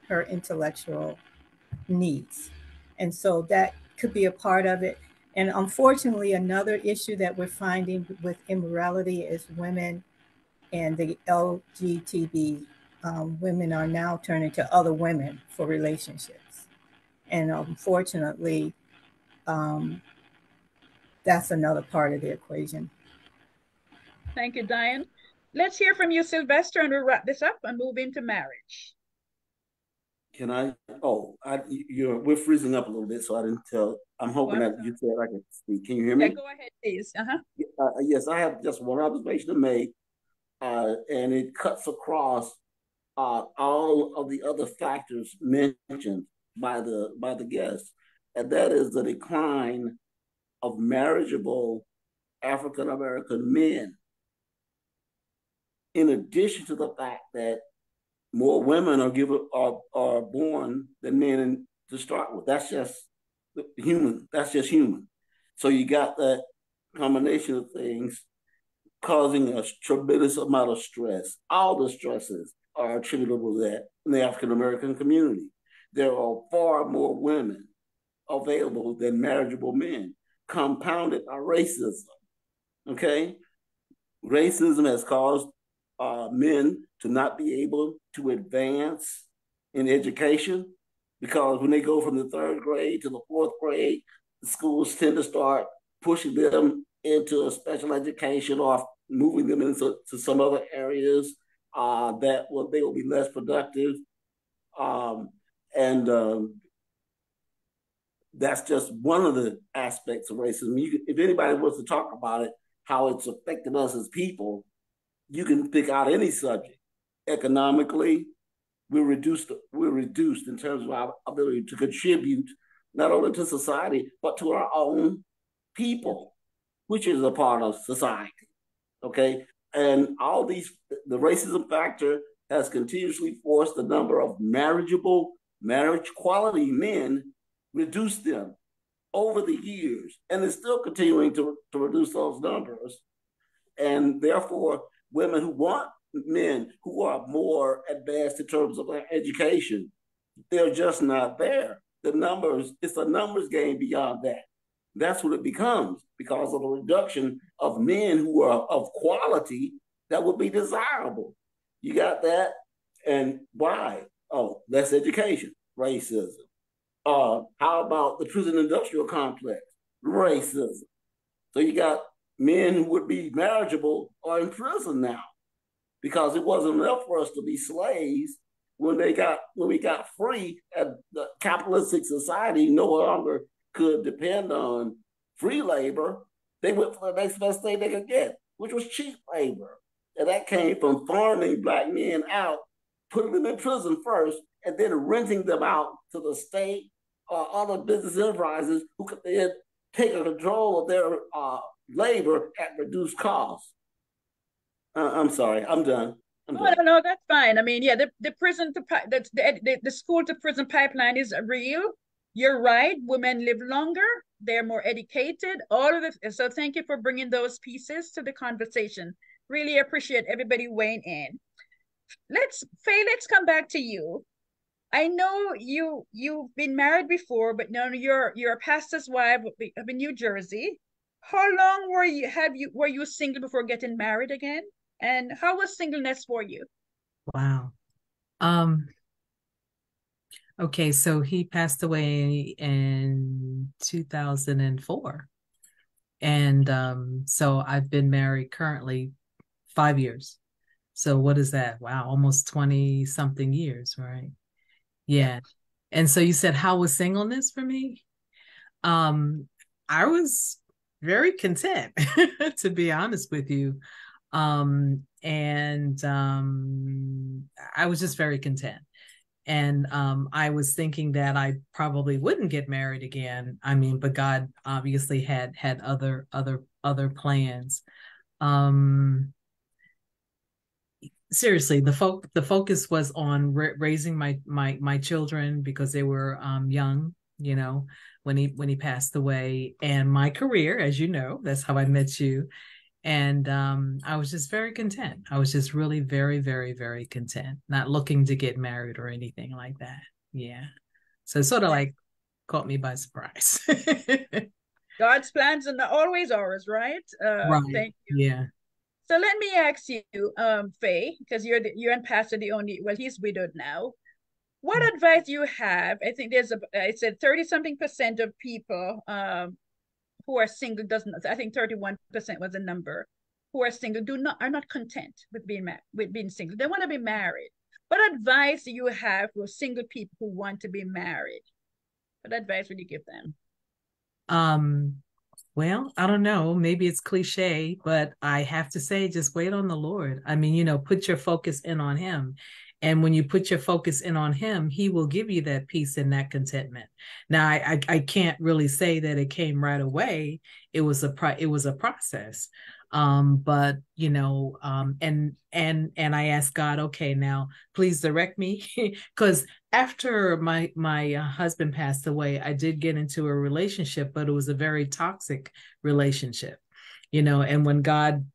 her intellectual needs. And so that could be a part of it. And unfortunately, another issue that we're finding with immorality is women and the LGTB um, women are now turning to other women for relationships. And unfortunately, um, that's another part of the equation. Thank you, Diane. Let's hear from you, Sylvester, and we'll wrap this up and move into marriage. Can I? Oh, I, you're we're freezing up a little bit, so I didn't tell. I'm hoping that you said I can speak. Can you hear me? Yeah, go ahead, please. Uh-huh. Uh, yes, I have just one observation to make, uh, and it cuts across uh, all of the other factors mentioned by the by the guests, and that is the decline of marriageable African American men. In addition to the fact that more women are given are are born than men to start with. That's just human. That's just human. So you got that combination of things. causing a tremendous amount of stress. All the stresses are attributable to that in the African American community. There are far more women available than marriageable men, compounded by racism. Okay? Racism has caused uh, men to not be able to advance in education because when they go from the third grade to the fourth grade, the schools tend to start pushing them into a special education or moving them into to some other areas uh, that will they will be less productive. Um, and um, that's just one of the aspects of racism. You, if anybody wants to talk about it, how it's affected us as people, you can pick out any subject. Economically, we're reduced. We're reduced in terms of our ability to contribute not only to society but to our own people, which is a part of society. Okay, and all these the racism factor has continuously forced the number of marriageable, marriage quality men reduce them over the years, and it's still continuing to, to reduce those numbers. And therefore, women who want men who are more advanced in terms of education, they're just not there. The numbers, it's a numbers game beyond that. That's what it becomes because of the reduction of men who are of quality that would be desirable. You got that? And why? Oh, less education, racism. Uh, how about the prison industrial complex? Racism. So you got men who would be marriageable are in prison now because it wasn't enough for us to be slaves when they got when we got free and the capitalistic society no longer could depend on free labor. They went for the next best thing they could get which was cheap labor. And that came from farming black men out putting them in prison first and then renting them out to the state or other business enterprises who could then take control of their uh, labor at reduced cost uh, I'm sorry. I'm done. I'm no, no, no, that's fine. I mean, yeah, the, the prison to the, the the school to prison pipeline is real. You're right. Women live longer. They're more educated. All of it. So thank you for bringing those pieces to the conversation. Really appreciate everybody weighing in. Let's Faye. Let's come back to you. I know you you've been married before, but no, you're you're a pastor's wife of in New Jersey. How long were you have you were you single before getting married again? And how was singleness for you? Wow. Um okay, so he passed away in 2004. And um so I've been married currently 5 years. So what is that? Wow, almost 20 something years, right? Yeah. And so you said how was singleness for me? Um I was very content to be honest with you um, and um, I was just very content. And um, I was thinking that I probably wouldn't get married again. I mean, but God obviously had had other other other plans. Um, seriously, the fo- the focus was on ra- raising my my my children because they were um, young. You know, when he when he passed away, and my career, as you know, that's how I met you and um, I was just very content. I was just really very, very, very content, not looking to get married or anything like that. Yeah. So sort of like caught me by surprise. God's plans are not always ours, right? Uh, right. Thank you. Yeah. So let me ask you, um, Faye, because you're the, you and Pastor the only well, he's widowed now. What mm-hmm. advice do you have? I think there's a I said thirty something percent of people um who are single doesn't I think 31% was the number who are single do not are not content with being married with being single. They want to be married. What advice do you have for single people who want to be married? What advice would you give them? Um well, I don't know. Maybe it's cliche, but I have to say, just wait on the Lord. I mean, you know, put your focus in on Him. And when you put your focus in on him, he will give you that peace and that contentment. Now, I, I, I can't really say that it came right away. It was a pro- it was a process. Um, but you know, um, and and and I asked God, okay, now please direct me, because after my my uh, husband passed away, I did get into a relationship, but it was a very toxic relationship, you know. And when God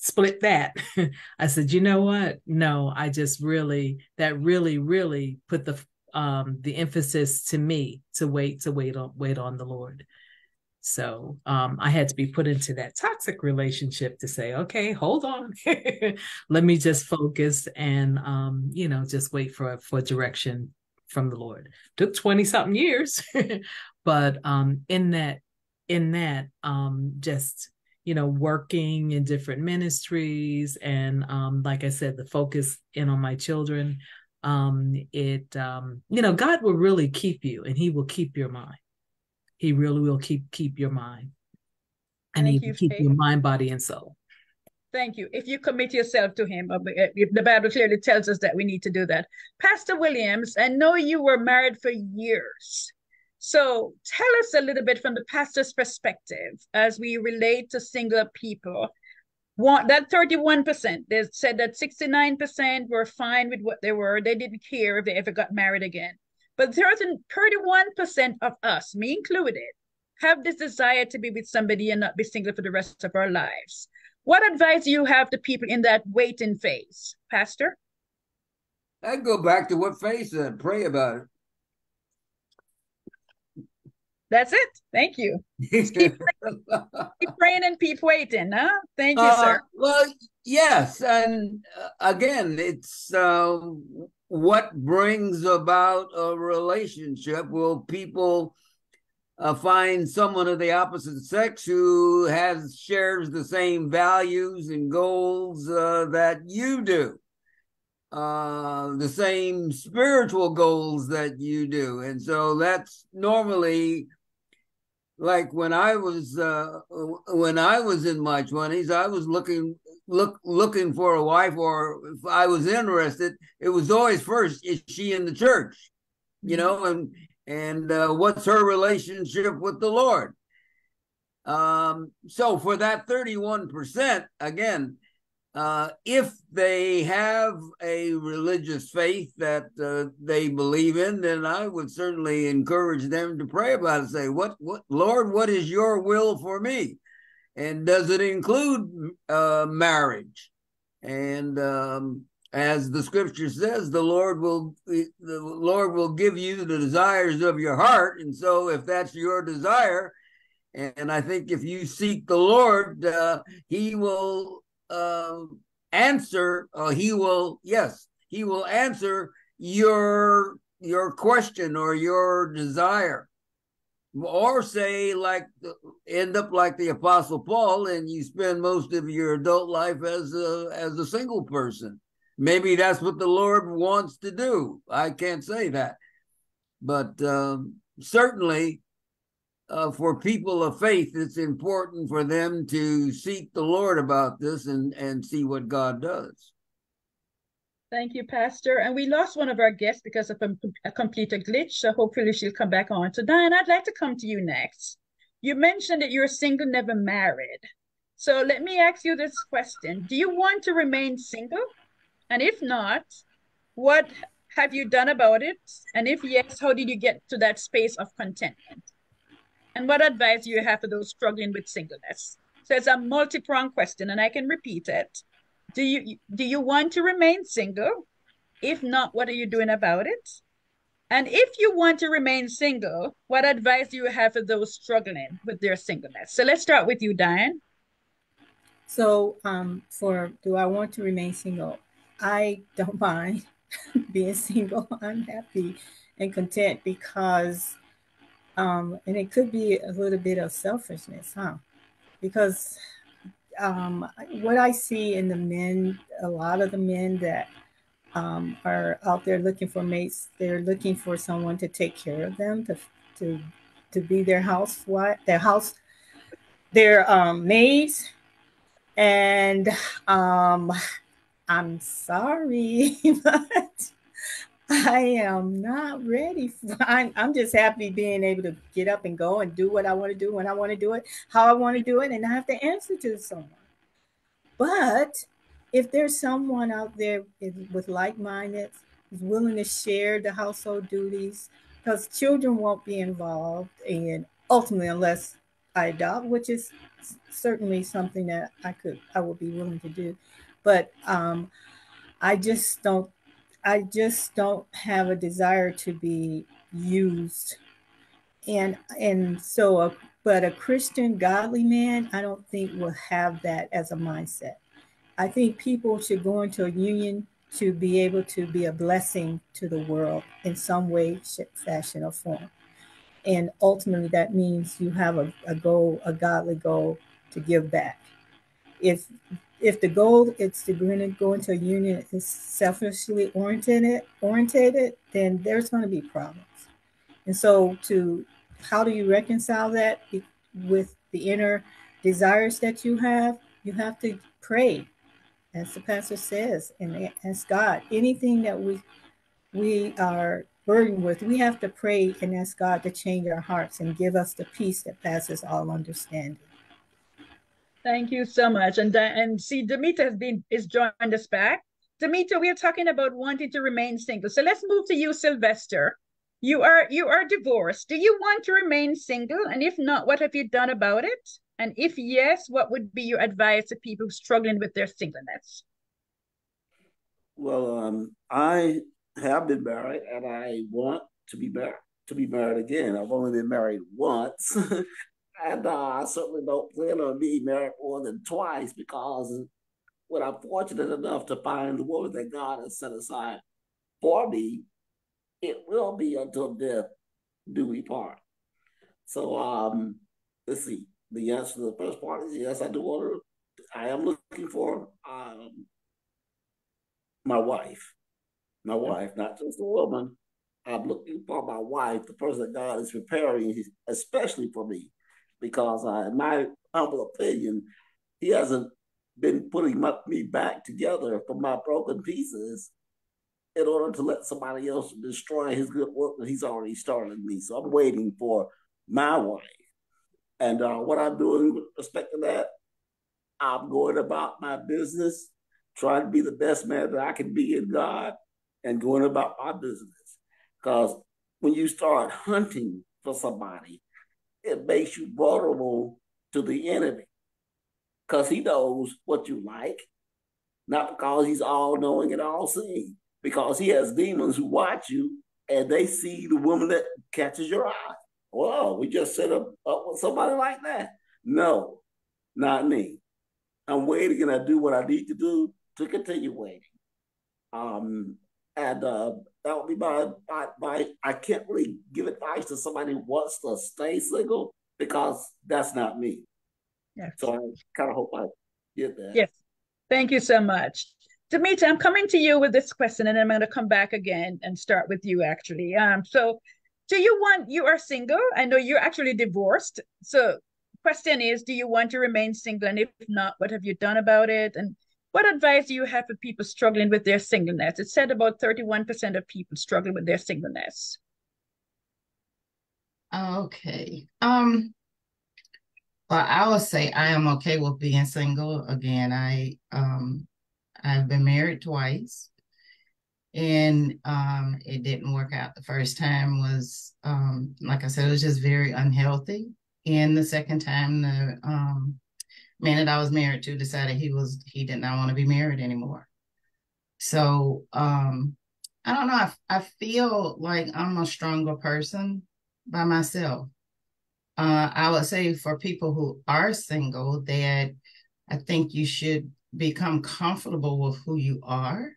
split that. I said, you know what? No, I just really that really really put the um the emphasis to me to wait to wait on wait on the Lord. So um, I had to be put into that toxic relationship to say, okay, hold on, let me just focus and um, you know just wait for for direction from the Lord. Took twenty something years, but um, in that in that um, just you know working in different ministries and um, like I said, the focus in on my children. Um, it um, you know God will really keep you, and He will keep your mind he really will keep keep your mind. And Thank he will keep Faith. your mind, body, and soul. Thank you. If you commit yourself to him, the Bible clearly tells us that we need to do that. Pastor Williams, I know you were married for years. So tell us a little bit from the pastor's perspective as we relate to single people. One, that 31%, they said that 69% were fine with what they were. They didn't care if they ever got married again. But 31% of us, me included, have this desire to be with somebody and not be single for the rest of our lives. What advice do you have to people in that waiting phase, Pastor? I'd go back to what Faith said. Pray about it. That's it. Thank you. keep, praying, keep, praying, and keep waiting. Huh? Thank you, uh, sir. Well, yes, and uh, again, it's uh, what brings about a relationship? Will people uh, find someone of the opposite sex who has shares the same values and goals uh, that you do? Uh, the same spiritual goals that you do. And so that's normally like when I was uh, when I was in my twenties, I was looking look looking for a wife or if I was interested, it was always first, is she in the church? You mm-hmm. know, and and uh, what's her relationship with the Lord? Um, so for that 31%, again, uh, if they have a religious faith that uh, they believe in, then I would certainly encourage them to pray about it. Say, "What, what, Lord, what is Your will for me?" and does it include uh, marriage? And um, as the scripture says, the Lord will the Lord will give you the desires of your heart, and so if that's your desire, and I think if you seek the Lord, uh, He will uh, answer. Uh, he will yes, He will answer your your question or your desire. Or say like end up like the apostle paul and you spend most of your adult life as a as a single person. Maybe that's what the lord wants to do. I can't say that. But um, certainly uh, for people of faith it's important for them to seek the lord about this and and see what god does Thank you, Pastor. And we lost one of our guests because of a, a computer glitch. So hopefully she'll come back on. So Diane, I'd like to come to you next. You mentioned that you're single, never married. So let me ask you this question. Do you want to remain single? And if not, what have you done about it? And if yes, how did you get to that space of contentment? And what advice do you have for those struggling with singleness? So it's a multi-pronged question, and I can repeat it. Do you do you want to remain single? If not, what are you doing about it? And if you want to remain single, what advice do you have for those struggling with their singleness? So let's start with you, Diane. So, um, for do I want to remain single? I don't mind being single. I'm happy and content because, um, and it could be a little bit of selfishness, huh? Because um, what I see in the men, a lot of the men that um, are out there looking for mates, they're looking for someone to take care of them, to to to be their housewife, their house, their um, maids, and um, I'm sorry, but I am not ready. I'm, I'm just happy being able to get up and go and do what I want to do when I want to do it, how I want to do it, and I have to answer to someone. But if there's someone out there with like-minded, is willing to share the household duties, because children won't be involved, and ultimately, unless I adopt, which is certainly something that I could I would be willing to do, but um, I just don't I just don't have a desire to be used, and and so a but a Christian godly man I don't think will have that as a mindset. I think people should go into a union to be able to be a blessing to the world in some way, fashion, or form. And ultimately, that means you have a, a goal, a godly goal to give back. If if the goal is to go into a union is selfishly oriented, orientated, then there's going to be problems. And so, to how do you reconcile that with the inner desires that you have? You have to pray as the pastor says, and ask God anything that we we are burdened with, we have to pray and ask God to change our hearts and give us the peace that passes all understanding. Thank you so much. And and see, Demita has been is joined us back. Demita, we are talking about wanting to remain single. So let's move to you, Sylvester. You are you are divorced. Do you want to remain single? And if not, what have you done about it? And if yes, what would be your advice to people struggling with their singleness? Well, um, I have been married and I want to be married to be married again. I've only been married once. and uh, I certainly don't plan on being married more than twice because when I'm fortunate enough to find the woman that God has set aside for me, it will be until death do we part. So um, let's see the answer to the first part is yes, I do want to. I am looking for um, my wife, my wife, not just a woman. I'm looking for my wife, the person that God is preparing, especially for me, because uh, in my humble opinion, He hasn't been putting my, me back together from my broken pieces in order to let somebody else destroy His good work that He's already started me. So I'm waiting for my wife and uh, what I'm doing with respect to that, I'm going about my business, trying to be the best man that I can be in God, and going about my business. Because when you start hunting for somebody, it makes you vulnerable to the enemy. Because he knows what you like, not because he's all knowing and all seeing, because he has demons who watch you and they see the woman that catches your eye. Whoa, we just set up, up with somebody like that. No, not me. I'm waiting and I do what I need to do to continue waiting. Um, and uh, that would be my, my, my, I can't really give advice to somebody who wants to stay single because that's not me. Yes. So I kind of hope I get that. Yes. Thank you so much. Demita, I'm coming to you with this question and I'm going to come back again and start with you actually. Um, so do you want you are single i know you're actually divorced so question is do you want to remain single and if not what have you done about it and what advice do you have for people struggling with their singleness? It said about 31% of people struggle with their singleness. Okay. Um well i would say i am okay with being single. Again i um i've been married twice. And um, it didn't work out. The first time was um, like i said it was just very unhealthy. And the second time the um, man that i was married to decided he was he did not want to be married anymore so um, i don't know I, I feel like i'm a stronger person by myself uh, i would say for people who are single that i think you should become comfortable with who you are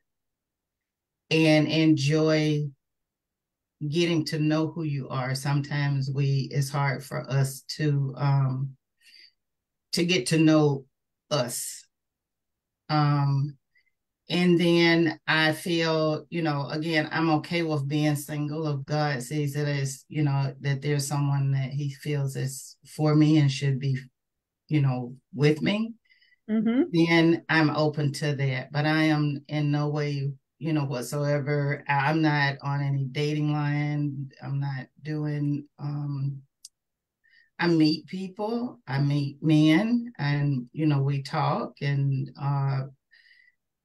and enjoy getting to know who you are. Sometimes we it's hard for us to um to get to know us. Um and then I feel, you know, again, I'm okay with being single if God sees it as, you know, that there's someone that he feels is for me and should be, you know, with me. Mm-hmm. Then I'm open to that. But I am in no way you know, whatsoever. I'm not on any dating line. I'm not doing um I meet people, I meet men and you know, we talk and uh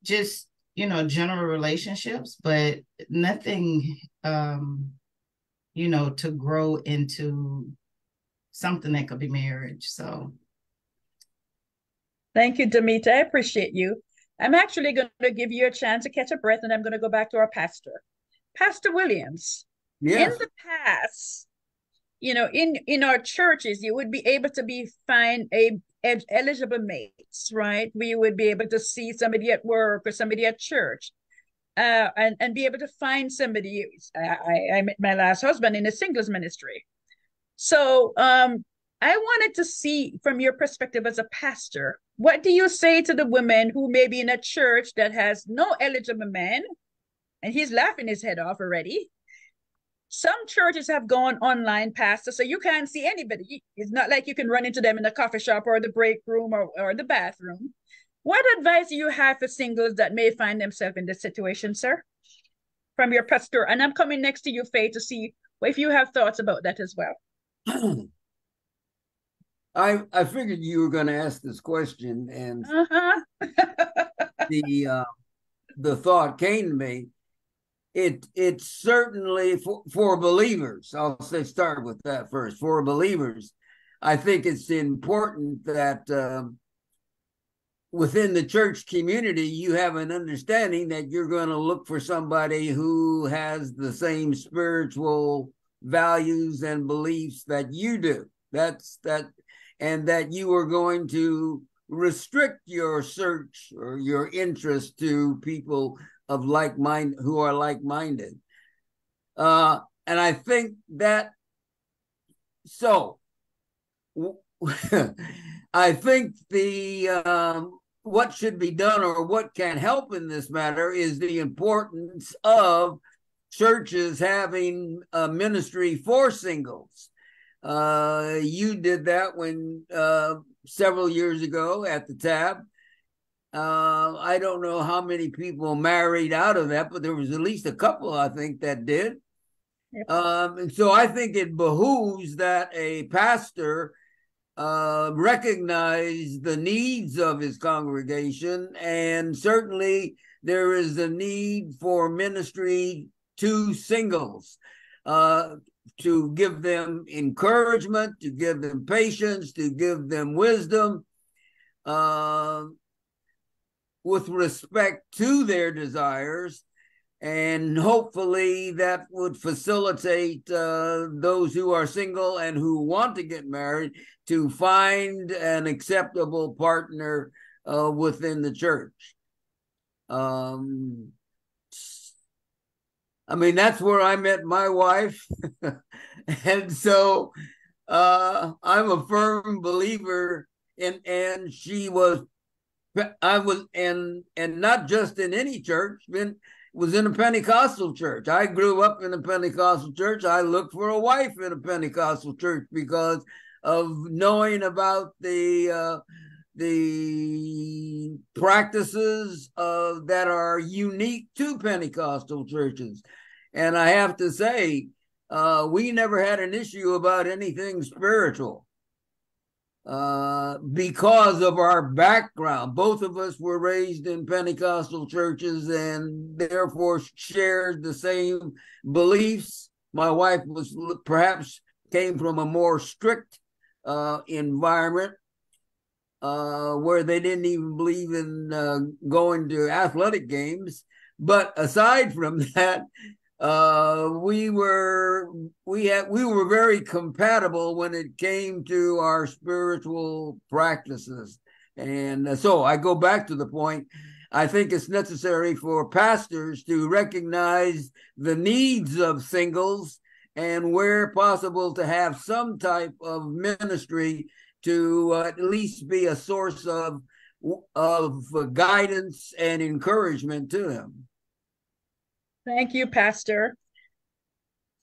just, you know, general relationships, but nothing um, you know, to grow into something that could be marriage. So Thank you, Demita. I appreciate you. I'm actually going to give you a chance to catch a breath, and I'm going to go back to our pastor, Pastor Williams. Yes. In the past, you know, in in our churches, you would be able to be find a eligible mates, right? We would be able to see somebody at work or somebody at church, uh, and and be able to find somebody. I, I met my last husband in a singles ministry, so um, I wanted to see from your perspective as a pastor, what do you say to the women who may be in a church that has no eligible men? And he's laughing his head off already. Some churches have gone online, pastor, so you can't see anybody. It's not like you can run into them in the coffee shop or the break room or, or the bathroom. What advice do you have for singles that may find themselves in this situation, sir? From your pastor. And I'm coming next to you, Faye, to see if you have thoughts about that as well. I I figured you were going to ask this question, and uh-huh. the uh, the thought came to me. It it's certainly for, for believers. I'll say start with that first. For believers, I think it's important that um, within the church community you have an understanding that you're going to look for somebody who has the same spiritual values and beliefs that you do. That's that, and that you are going to restrict your search or your interest to people of like mind who are like minded. Uh, and I think that so. I think the um, what should be done or what can help in this matter is the importance of churches having a ministry for singles. Uh, you did that when uh, several years ago at the tab. Uh, I don't know how many people married out of that, but there was at least a couple, I think, that did. Yep. Um, and so I think it behooves that a pastor uh, recognize the needs of his congregation, and certainly there is a need for ministry to singles uh, to give them encouragement, to give them patience, to give them wisdom uh, with respect to their desires. And hopefully that would facilitate uh, those who are single and who want to get married to find an acceptable partner uh, within the church. Um, I mean, that's where I met my wife. and so uh, I'm a firm believer in, and she was, I was, and, and not just in any church, been, was in a Pentecostal church. I grew up in a Pentecostal church. I looked for a wife in a Pentecostal church because of knowing about the, uh, the practices uh, that are unique to Pentecostal churches. And I have to say, uh, we never had an issue about anything spiritual uh, because of our background. Both of us were raised in Pentecostal churches and therefore shared the same beliefs. My wife was perhaps came from a more strict uh, environment uh, where they didn't even believe in uh, going to athletic games. But aside from that, uh, we were we had we were very compatible when it came to our spiritual practices, and uh, so I go back to the point. I think it's necessary for pastors to recognize the needs of singles and where possible to have some type of ministry to uh, at least be a source of of guidance and encouragement to them. Thank you, Pastor.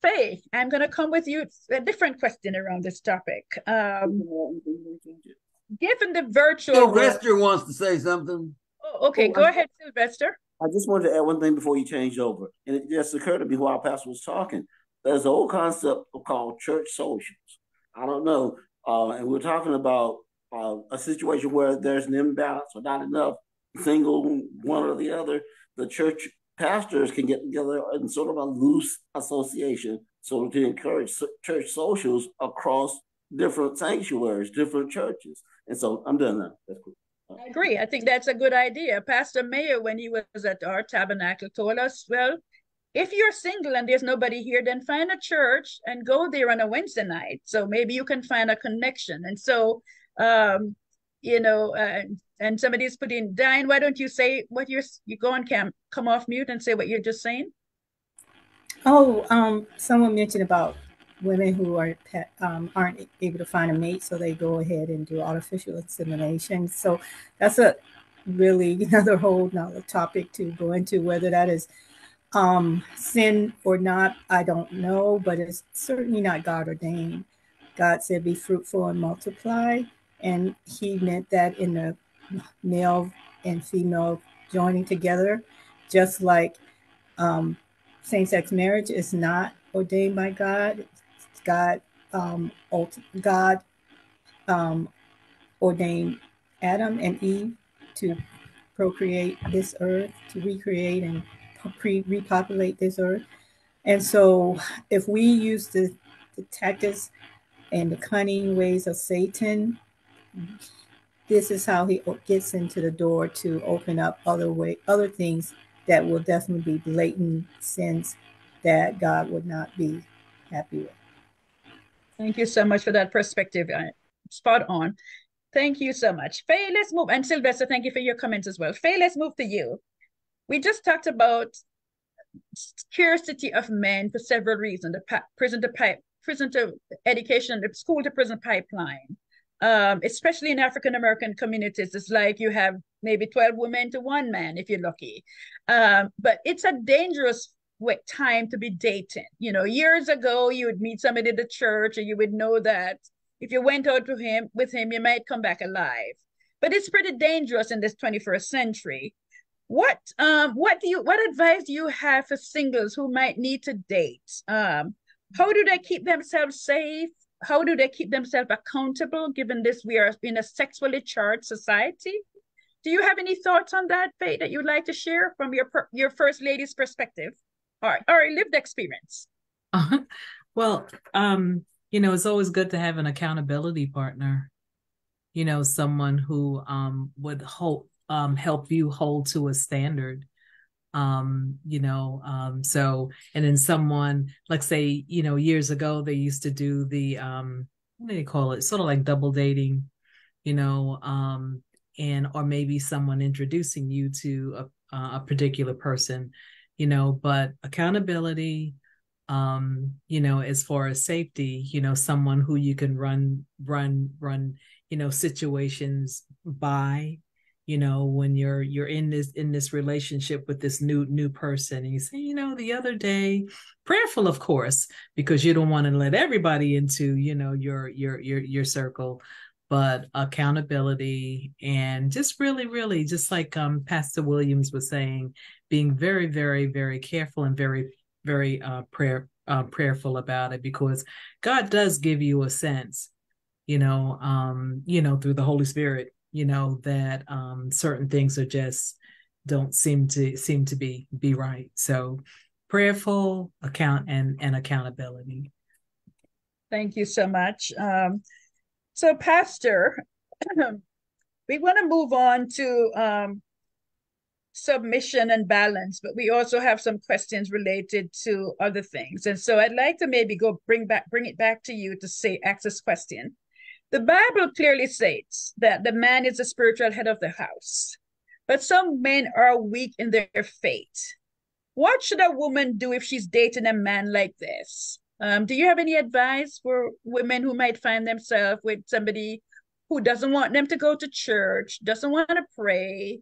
Faye, I'm going to come with you a different question around this topic. Um, given the virtual, Sylvester wants to say something. Oh, okay, oh, go I, ahead, Sylvester. I just wanted to add one thing before you change over, and it just occurred to me while Pastor was talking. There's an old concept called church socials. I don't know uh, and we're talking about uh, a situation where there's an imbalance or not enough single one or the other. The church pastors can get together in sort of a loose association so to encourage church socials across different sanctuaries, different churches. And so I'm done now. That's cool. I agree. I think that's a good idea. Pastor Mayer, when he was at our tabernacle, told us, well, if you're single and there's nobody here, then find a church and go there on a Wednesday night. So maybe you can find a connection. And so, um, you know, uh, and somebody's putting, Diane, why don't you say what you're, you go on cam, come off mute and say what you're just saying? Oh, um, someone mentioned about women who are um, aren't able to find a mate, so they go ahead and do artificial insemination. So that's a really another whole another topic to go into. Whether that is um, sin or not, I don't know, but it's certainly not God ordained. God said, "Be fruitful and multiply," and He meant that in the male and female joining together, just like um, same-sex marriage is not ordained by God. God, um, God um, ordained Adam and Eve to procreate this earth, to recreate and pre- repopulate this earth. And so, if we use the, the tactics and the cunning ways of Satan, this is how he gets into the door to open up other way, other things that will definitely be blatant sins that God would not be happy with. Thank you so much for that perspective. Uh, spot on. Thank you so much. Faye, let's move. And Sylvester, thank you for your comments as well. Faye, let's move to you. We just talked about scarcity of men for several reasons. The prison to pipe, prison to education, the school to prison pipeline. Um, especially in African American communities, it's like you have maybe 12 women to one man if you're lucky. Um, but it's a dangerous time to be dating. You know, years ago, you would meet somebody at the church and you would know that if you went out to him, with him, you might come back alive. But it's pretty dangerous in this 21st century. What um what do you what advice do you have for singles who might need to date? Um, how do they keep themselves safe? How do they keep themselves accountable given this we are in a sexually charged society? Do you have any thoughts on that, Faye, that you'd like to share from your your first lady's perspective? or, or lived experience? Uh, well, um, you know, it's always good to have an accountability partner. You know, someone who um, would hold, um, help you hold to a standard. Um, you know, um, so and then someone like say, you know, years ago they used to do the um, what do they call it? Sort of like double dating, you know, um, and or maybe someone introducing you to a, a particular person you know but accountability um you know as far as safety you know someone who you can run run run you know situations by you know when you're you're in this in this relationship with this new new person and you say you know the other day prayerful of course because you don't want to let everybody into you know your your your your circle but accountability and just really really just like um pastor williams was saying being very, very, very careful and very, very uh, prayer uh, prayerful about it because God does give you a sense, you know, um, you know, through the Holy Spirit, you know, that um, certain things are just don't seem to seem to be be right. So prayerful account and and accountability. Thank you so much. Um, so, Pastor, we want to move on to um, submission and balance, but we also have some questions related to other things. And so I'd like to maybe go bring back bring it back to you to say this question. The Bible clearly states that the man is the spiritual head of the house, but some men are weak in their faith. What should a woman do if she's dating a man like this? Um, do you have any advice for women who might find themselves with somebody who doesn't want them to go to church, doesn't want to pray,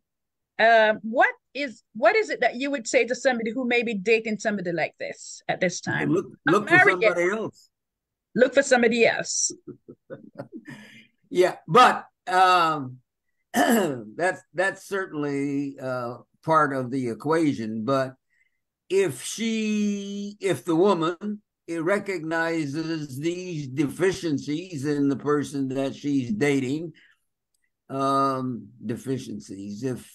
um, what is what is it that you would say to somebody who may be dating somebody like this at this time? Look, look for somebody yet. else. Look for somebody else. yeah, but um, that's that's certainly uh, part of the equation. But if she, if the woman it recognizes these deficiencies in the person that she's dating, um, deficiencies, if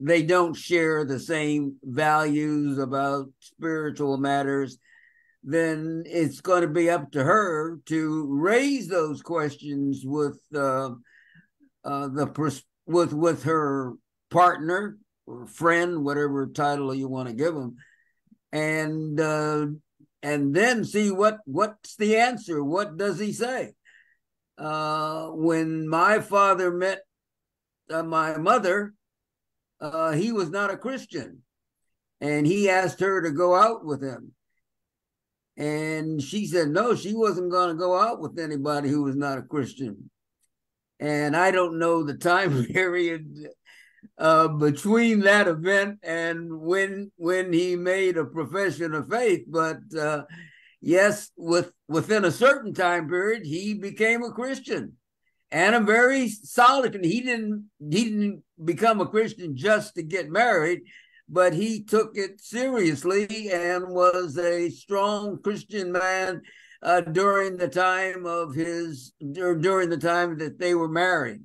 they don't share the same values about spiritual matters, then it's going to be up to her to raise those questions with uh, uh, the pers- with with her partner or friend, whatever title you want to give them, and uh, and then see what what's the answer. What does he say? Uh, when my father met uh, my mother, uh, he was not a Christian, and he asked her to go out with him. And she said no, she wasn't going to go out with anybody who was not a Christian. And I don't know the time period uh, between that event and when when he made a profession of faith, but uh, yes, with within a certain time period, he became a Christian and a very solid. He didn't he didn't become a Christian just to get married, but he took it seriously and was a strong Christian man uh, during the time of his during the time that they were married.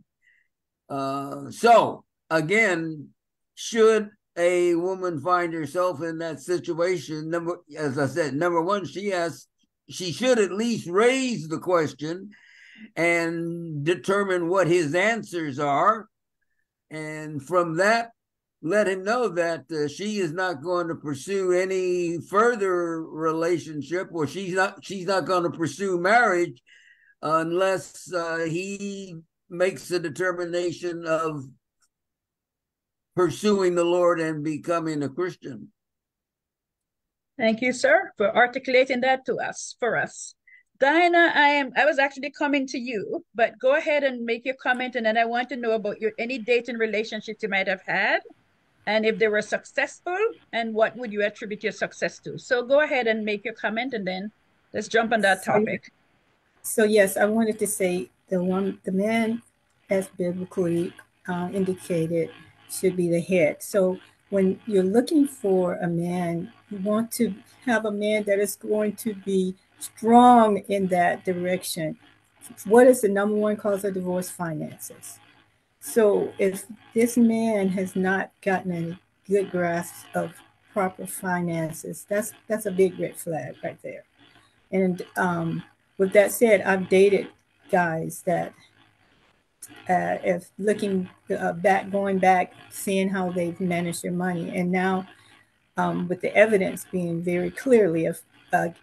Uh, so again, should a woman find herself in that situation, number as I said, number one, she has she should at least raise the question and determine what his answers are. And from that, let him know that uh, she is not going to pursue any further relationship or she's not she's not going to pursue marriage unless uh, he makes a determination of pursuing the Lord and becoming a Christian. Thank you, sir, for articulating that to us for us. Diana, I am I was actually coming to you, but go ahead and make your comment and then I want to know about your any dating relationships you might have had and if they were successful and what would you attribute your success to. So go ahead and make your comment and then let's jump on that topic. So, so yes, I wanted to say the one the man as biblically uh, indicated should be the head. So when you're looking for a man, you want to have a man that is going to be strong in that direction. What is the number one cause of divorce? Finances. So if this man has not gotten a good grasp of proper finances, that's that's a big red flag right there. And um, with that said, I've dated guys that uh, if looking uh, back, going back, seeing how they've managed their money, and now um, with the evidence being very clearly a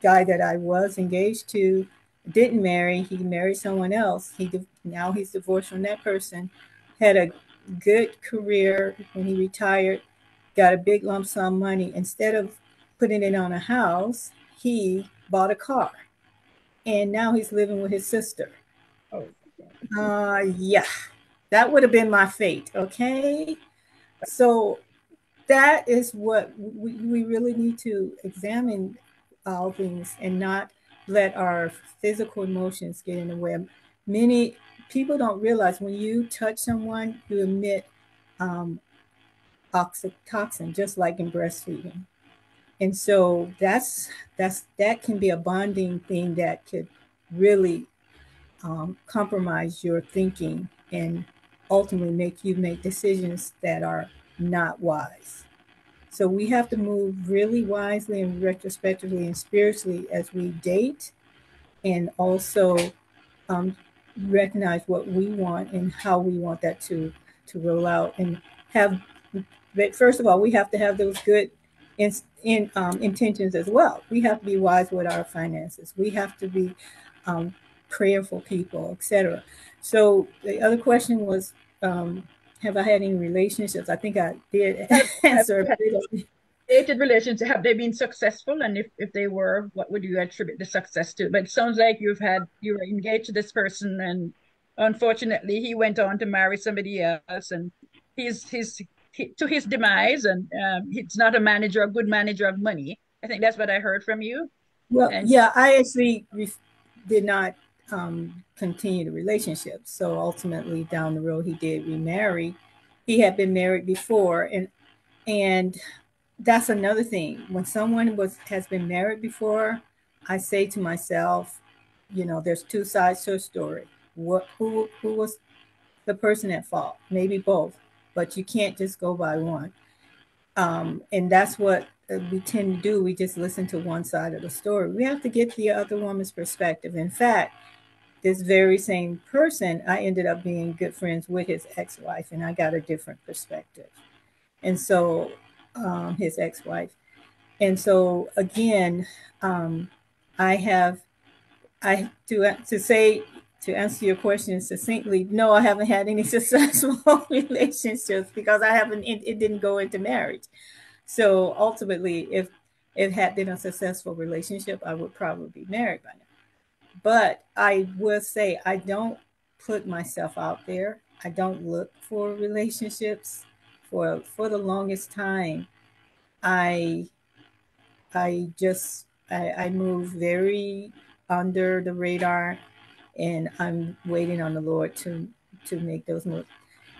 guy that I was engaged to didn't marry, he married someone else. He now he's divorced from that person, had a good career when he retired, got a big lump sum money. Instead of putting it on a house, he bought a car, and now he's living with his sister. Oh uh, yeah, that would have been my fate. Okay. So that is what we, we really need to examine all things and not let our physical emotions get in the way. Many people don't realize when you touch someone, you emit um, oxytocin, just like in breastfeeding. And so that's that's that can be a bonding thing that could really um, compromise your thinking and ultimately make you make decisions that are not wise. So we have to move really wisely and retrospectively and spiritually as we date and also um, recognize what we want and how we want that to to roll out and have but first of all we have to have those good in, in um, intentions as well we have to be wise with our finances we have to be um, prayerful people, etc. So the other question was, um, have I had any relationships? I think I did answer. Dated relationships, have they been successful? And if, if they were, what would you attribute the success to? But it sounds like you've had, you were engaged to this person and unfortunately he went on to marry somebody else and he's, he's he, to his demise and um, he's not a manager, a good manager of money. I think that's what I heard from you. Well, and yeah, I actually did not um, continue the relationship. So ultimately, down the road, he did remarry. He had been married before, and and that's another thing. When someone was has been married before, I say to myself, you know, there's two sides to a story. What who who was the person at fault? Maybe both, but you can't just go by one. Um, and that's what we tend to do. We just listen to one side of the story. We have to get the other woman's perspective. In fact, this very same person, I ended up being good friends with his ex-wife, and I got a different perspective. And so, um, his ex-wife, and so again, um, I have, I to to say to answer your question succinctly, no, I haven't had any successful relationships because I haven't. It, it didn't go into marriage. So ultimately, if it had been a successful relationship, I would probably be married by now. But I will say I don't put myself out there. I don't look for relationships. For for the longest time, I I just I, I move very under the radar, and I'm waiting on the Lord to to make those moves.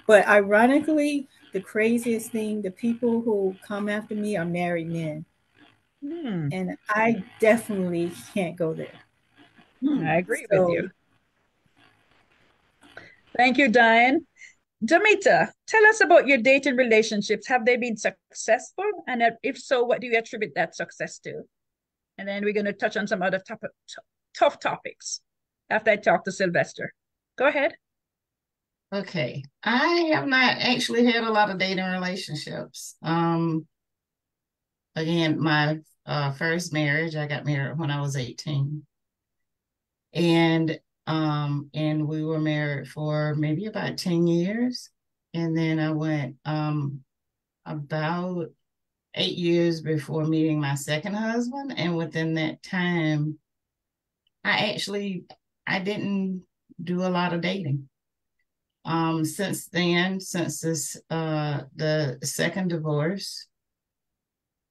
But ironically, the craziest thing, the people who come after me are married men. Hmm. And I definitely can't go there. Hmm. I agree so, with you. Thank you, Diane. Demita, tell us about your dating relationships. Have they been successful? And if so, what do you attribute that success to? And then we're going to touch on some other tough, tough topics after I talk to Sylvester. Go ahead. Okay. I have not actually had a lot of dating relationships. Um, again, my uh, first marriage, I got married when I was 18. And um, and we were married for maybe about 10 years. And then I went um, about eight years before meeting my second husband. And within that time, I actually I didn't do a lot of dating. Um, since then, since this uh, the second divorce,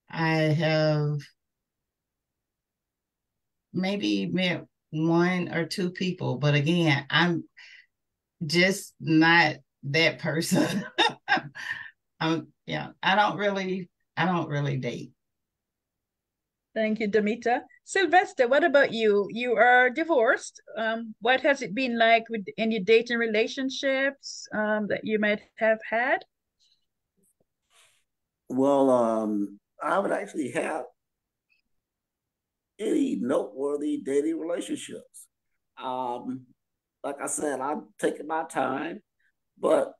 I have maybe met one or two people, but again, I'm just not that person. I'm yeah, I don't really I don't really date. Thank you, Demita. Sylvester, what about you? You are divorced. Um, what has it been like with any dating relationships um, that you might have had? Well, um, I would actually have any noteworthy dating relationships. Um, like I said, I'm taking my time, but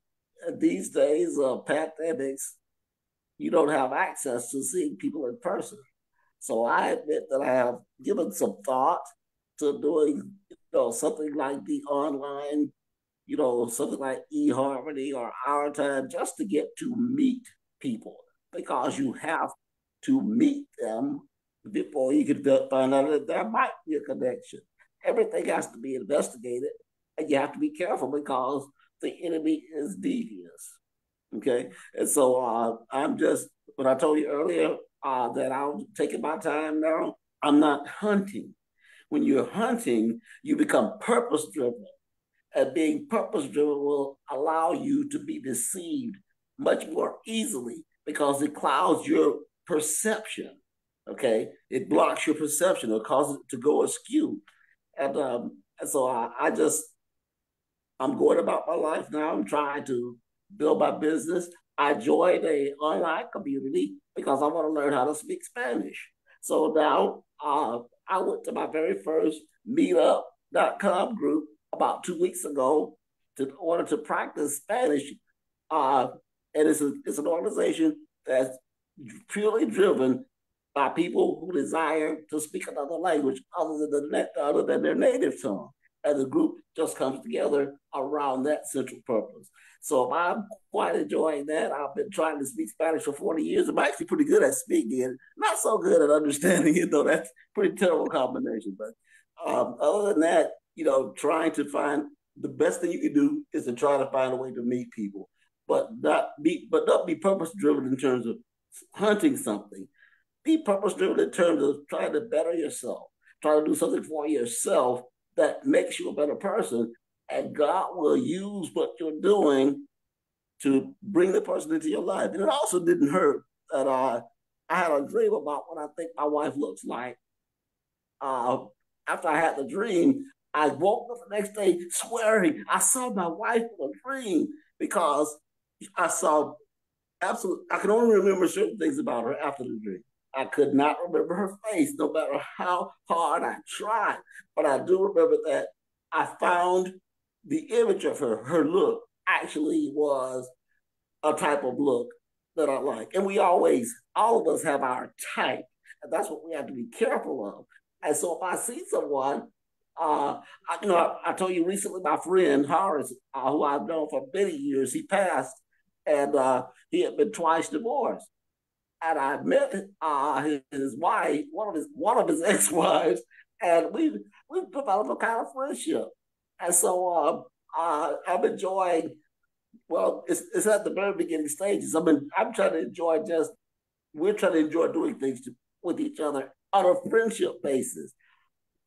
these days of pandemics, you don't have access to seeing people in person. So I admit that I have given some thought to doing, you know, something like the online, you know, something like eHarmony or Our Time, just to get to meet people because you have to meet them before you can find out that there might be a connection. Everything has to be investigated, and you have to be careful because the enemy is devious. Okay, and so uh, I'm just what I told you earlier uh, that I'm taking my time now. I'm not hunting. When you're hunting, you become purpose driven, and being purpose driven will allow you to be deceived much more easily because it clouds your perception. Okay, it blocks your perception or causes it to go askew, and um, so I, I just I'm going about my life now. I'm trying to build my business. I joined a online community because I want to learn how to speak Spanish. So now uh, I went to my very first meetup.com group about two weeks ago to order to practice Spanish. Uh, and it's, a, it's an organization that's purely driven by people who desire to speak another language other than the, other than their native tongue. And the group just comes together around that central purpose. So I'm quite enjoying that. I've been trying to speak Spanish for 40 years. I'm actually pretty good at speaking it, not so good at understanding it, though. That's pretty terrible combination. But um, other than that, you know, trying to find the best thing you can do is to try to find a way to meet people, but not be, but not be purpose driven in terms of hunting something. Be purpose driven in terms of trying to better yourself, trying to do something for yourself that makes you a better person. And God will use what you're doing to bring the person into your life. And it also didn't hurt that I, I had a dream about what I think my wife looks like. Uh, after I had the dream, I woke up the next day swearing I saw my wife in a dream because I saw absolutely, I can only remember certain things about her after the dream. I could not remember her face, no matter how hard I tried. But I do remember that I found the image of her, her look actually was a type of look that I like. And we always, all of us have our type. And that's what we have to be careful of. And so if I see someone, uh, I, you know, I, I told you recently, my friend Horace, uh, who I've known for many years, he passed, and uh, he had been twice divorced. And I met uh, his, his wife, one of his one of his ex-wives, and we we developed a kind of friendship. And so uh, uh, I'm enjoying. Well, it's, it's at the very beginning stages. I mean, I'm trying to enjoy just. We're trying to enjoy doing things to, with each other on a friendship basis.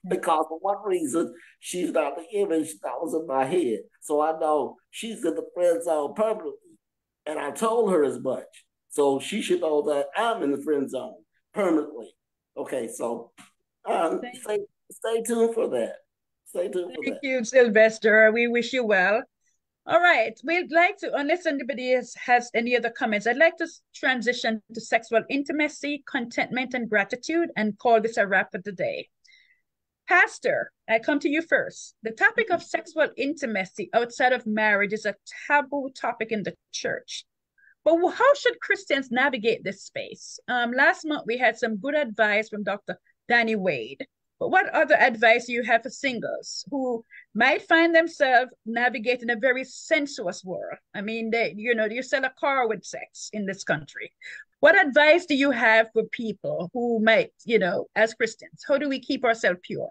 Because for one reason, she's not the image that was in my head. So I know she's in the friend zone permanently. And I told her as much. So she should know that I'm in the friend zone permanently. Okay, so um, stay, stay tuned for that. Stay tuned Thank you, Sylvester. We wish you well. All right, we'd like to, unless anybody has, has any other comments, I'd like to transition to sexual intimacy, contentment, and gratitude and call this a wrap for the day. Pastor, I come to you first. The topic of sexual intimacy outside of marriage is a taboo topic in the church. But how should Christians navigate this space? Um, last month, we had some good advice from Dr. Danny Wade. But what other advice do you have for singles who might find themselves navigating a very sensuous world? I mean, they, you know, you sell a car with sex in this country. What advice do you have for people who might, you know, as Christians, how do we keep ourselves pure?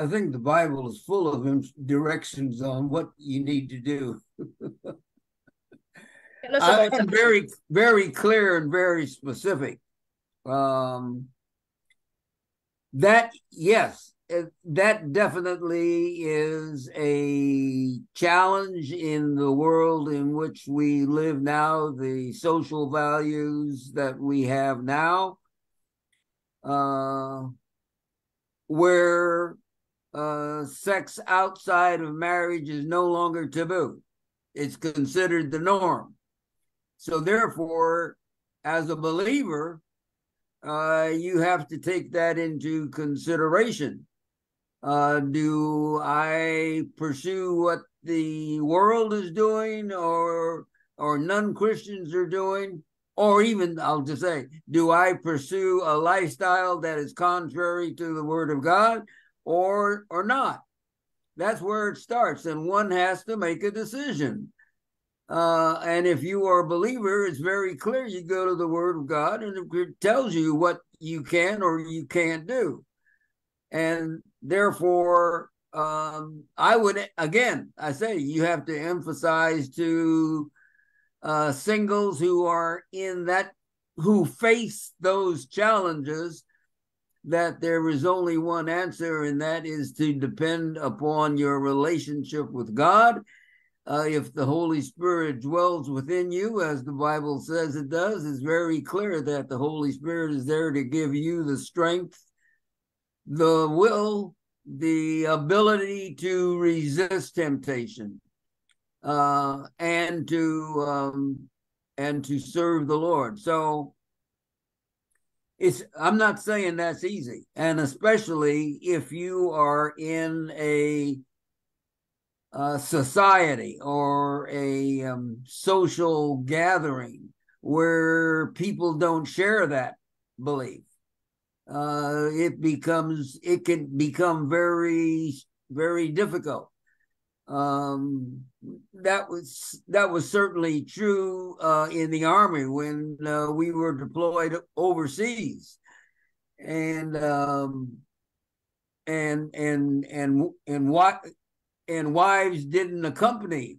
I think the Bible is full of directions on what you need to do. I'm very, very clear and very specific. Um, that yes, that definitely is a challenge in the world in which we live now. The social values that we have now, uh, where uh, sex outside of marriage is no longer taboo; it's considered the norm. So therefore, as a believer, uh, you have to take that into consideration. Uh, do I pursue what the world is doing, or or non Christians are doing, or even I'll just say, do I pursue a lifestyle that is contrary to the Word of God, or or not? That's where it starts, and one has to make a decision. Uh, and if you are a believer, it's very clear. You go to the Word of God, and it tells you what you can or you can't do. And therefore, um, I would again, I say you have to emphasize to uh, singles who are in that, who face those challenges, that there is only one answer, and that is to depend upon your relationship with God uh, if the Holy Spirit dwells within you, as the Bible says it does, it's very clear that the Holy Spirit is there to give you the strength, the will, the ability to resist temptation, uh, and to um, and to serve the Lord. So it's I'm not saying that's easy, and especially if you are in a uh, society or a um, social gathering where people don't share that belief. Uh, it becomes it can become very very difficult. Um, that was that was certainly true uh, in the army when uh, we were deployed overseas, and um, and and and and what and wives didn't accompany.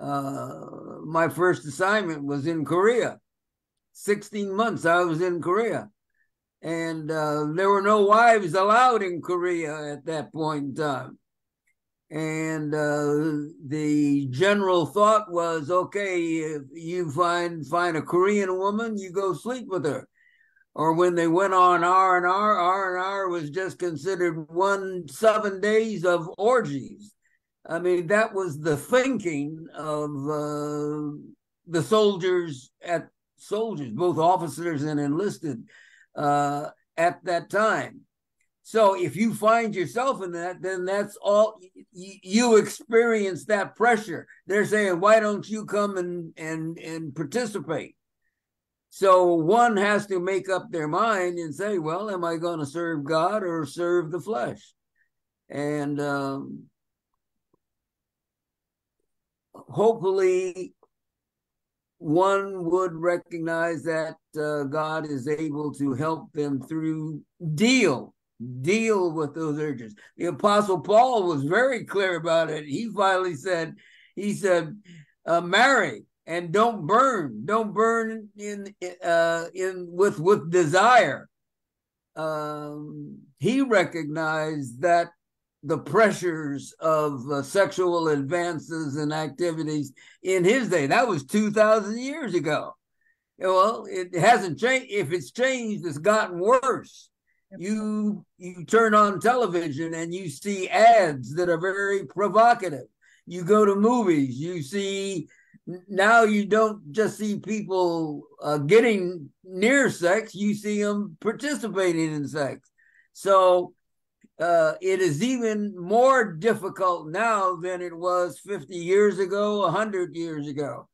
Uh, my first assignment was in Korea. 16 months I was in Korea. And uh, there were no wives allowed in Korea at that point in time. And uh, the general thought was, okay, if you find find a Korean woman, you go sleep with her or when they went on R and R, R and R was just considered one seven days of orgies. I mean, that was the thinking of uh, the soldiers at soldiers, both officers and enlisted. Uh, at that time. So if you find yourself in that, then that's all you, you experience that pressure. They're saying, why don't you come and and and participate? So one has to make up their mind and say, well, am I going to serve God or serve the flesh? And um, hopefully one would recognize that uh, God is able to help them through deal deal with those urges. The apostle Paul was very clear about it. He finally said, he said, uh, marry and don't burn, don't burn in uh, in with with desire. Um, he recognized that the pressures of uh, sexual advances and activities in his day. That was 2,000 years ago. Well, it hasn't changed. If it's changed, it's gotten worse. You you turn on television and you see ads that are very provocative. You go to movies, you see now you don't just see people uh, getting near sex, you see them participating in sex. So uh, it is even more difficult now than it was 50 years ago, 100 years ago,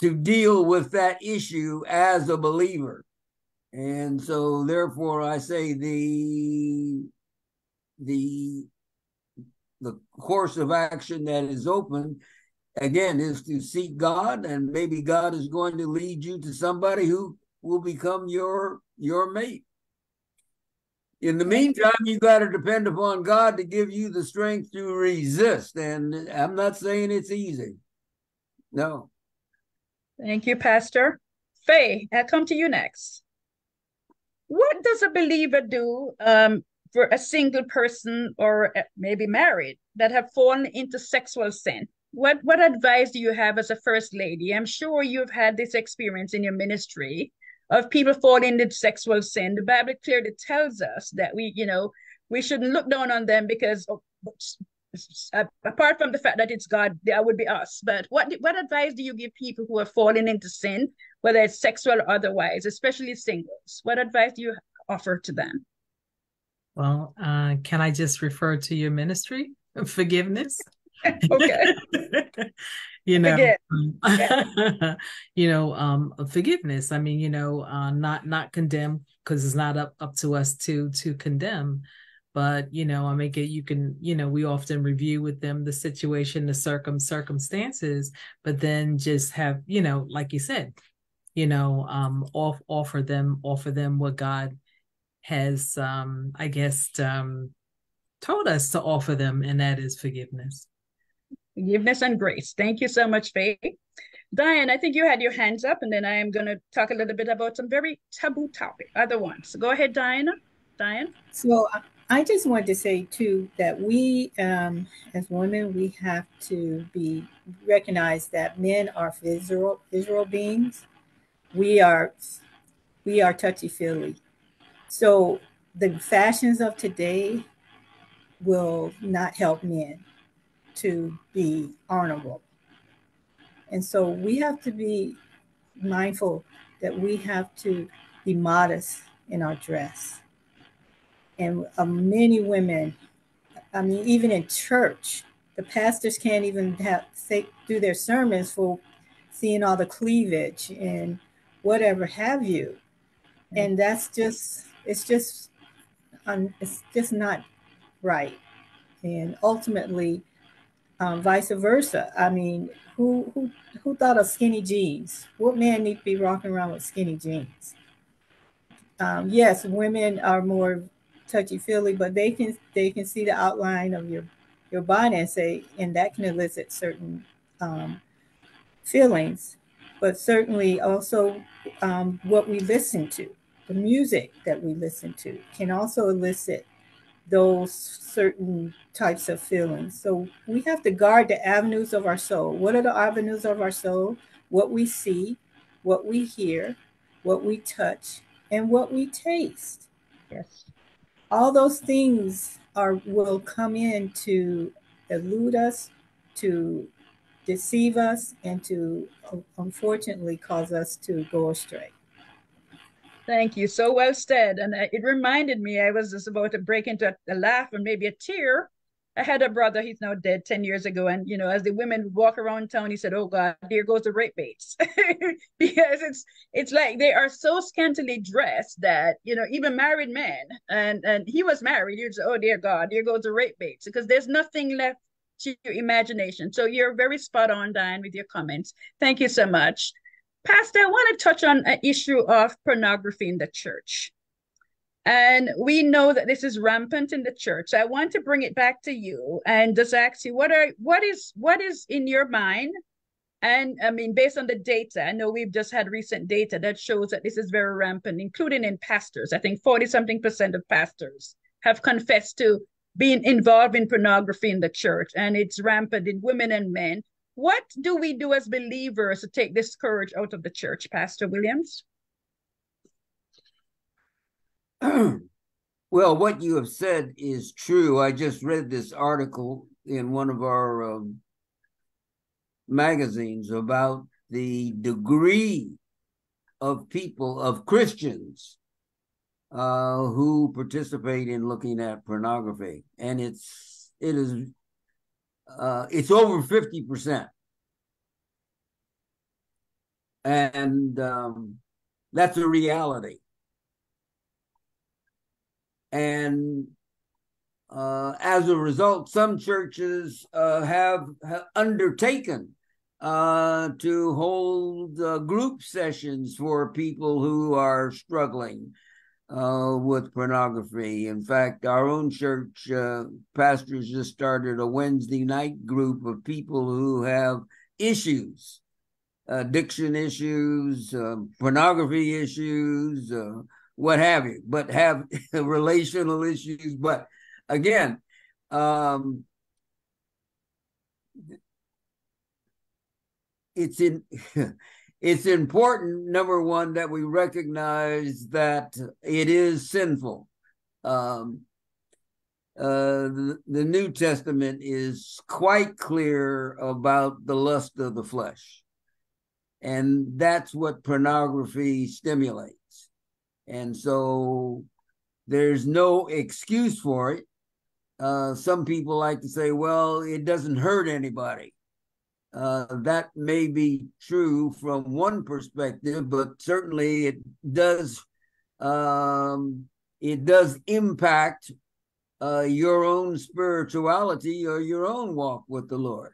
to deal with that issue as a believer. And so, therefore, I say the the the course of action that is open again is to seek God, and maybe God is going to lead you to somebody who will become your your mate. In the meantime, you got to depend upon God to give you the strength to resist. And I'm not saying it's easy. No. Thank you, Pastor. Faye, I'll come to you next. What does a believer do um, for a single person or uh, maybe married that have fallen into sexual sin? What what advice do you have as a first lady? I'm sure you've had this experience in your ministry of people falling into sexual sin. The Bible clearly tells us that we, you know, we shouldn't look down on them because of, apart from the fact that it's God, that would be us. But what what advice do you give people who are falling into sin, whether it's sexual or otherwise, especially singles? What advice do you offer to them? Well, uh, can I just refer to your ministry, forgiveness? okay. you know um, you know um forgiveness i mean you know uh not not condemn because it's not up up to us to to condemn but you know i make it you can you know we often review with them the situation the circum circumstances but then just have you know like you said you know um off offer them offer them what god has um i guess um told us to offer them and that is forgiveness forgiveness and grace. Thank you so much, Faye. Diane, I think you had your hands up, and then I am going to talk a little bit about some very taboo topic, other ones. So go ahead, Diana. Diane. So I just wanted to say too that we, um, as women, we have to be recognize that men are visual visual beings. We are we are touchy feely. So the fashions of today will not help men to be honorable. And so we have to be mindful that we have to be modest in our dress. And uh, many women, I mean, even in church, the pastors can't even have say do their sermons for seeing all the cleavage and whatever have you. And that's just it's just um, it's just not right. And ultimately, um, vice versa. I mean, who who who thought of skinny jeans? What man need to be walking around with skinny jeans? Um, yes, women are more touchy feely, but they can they can see the outline of your your body and say, and that can elicit certain um, feelings. But certainly also um, what we listen to, the music that we listen to, can also elicit those certain types of feelings. So we have to guard the avenues of our soul. What are the avenues of our soul? What we see, what we hear, what we touch, and what we taste. Yes. All those things are will come in to elude us, to deceive us, and to unfortunately cause us to go astray. Thank you. So well said. And uh, it reminded me, I was just about to break into a laugh and maybe a tear. I had a brother, he's now dead 10 years ago. And, you know, as the women walk around town, he said, Oh God, there goes the rape baits. because it's it's like they are so scantily dressed that, you know, even married men, and, and he was married, you'd say, Oh dear God, there goes the rape baits. Because there's nothing left to your imagination. So you're very spot on, Diane, with your comments. Thank you so much. Pastor, I want to touch on an issue of pornography in the church. And we know that this is rampant in the church. I want to bring it back to you and just ask you what are what is what is in your mind? And I mean, based on the data, I know we've just had recent data that shows that this is very rampant, including in pastors. I think 40 something percent of pastors have confessed to being involved in pornography in the church, and it's rampant in women and men. What do we do as believers to take this courage out of the church, Pastor Williams? well, what you have said is true. I just read this article in one of our um, magazines about the degree of people, of Christians, uh, who participate in looking at pornography, and it's it is uh, it's over 50%. And um, that's a reality. And uh, as a result, some churches uh, have, have, undertaken uh, to hold uh, group sessions for people who are struggling uh, with pornography. In fact, our own church uh, pastors just started a Wednesday night group of people who have issues, addiction issues, uh, pornography issues, uh, what have you, but have relational issues. But again, um, it's in it's important number one that we recognize that it is sinful. Um, uh, the, the new testament is quite clear about the lust of the flesh. And that's what pornography stimulates. And so there's no excuse for it. Uh, some people like to say well it doesn't hurt anybody uh, that may be true from one perspective, but certainly it does um, it does impact uh, your own spirituality or your own walk with the Lord.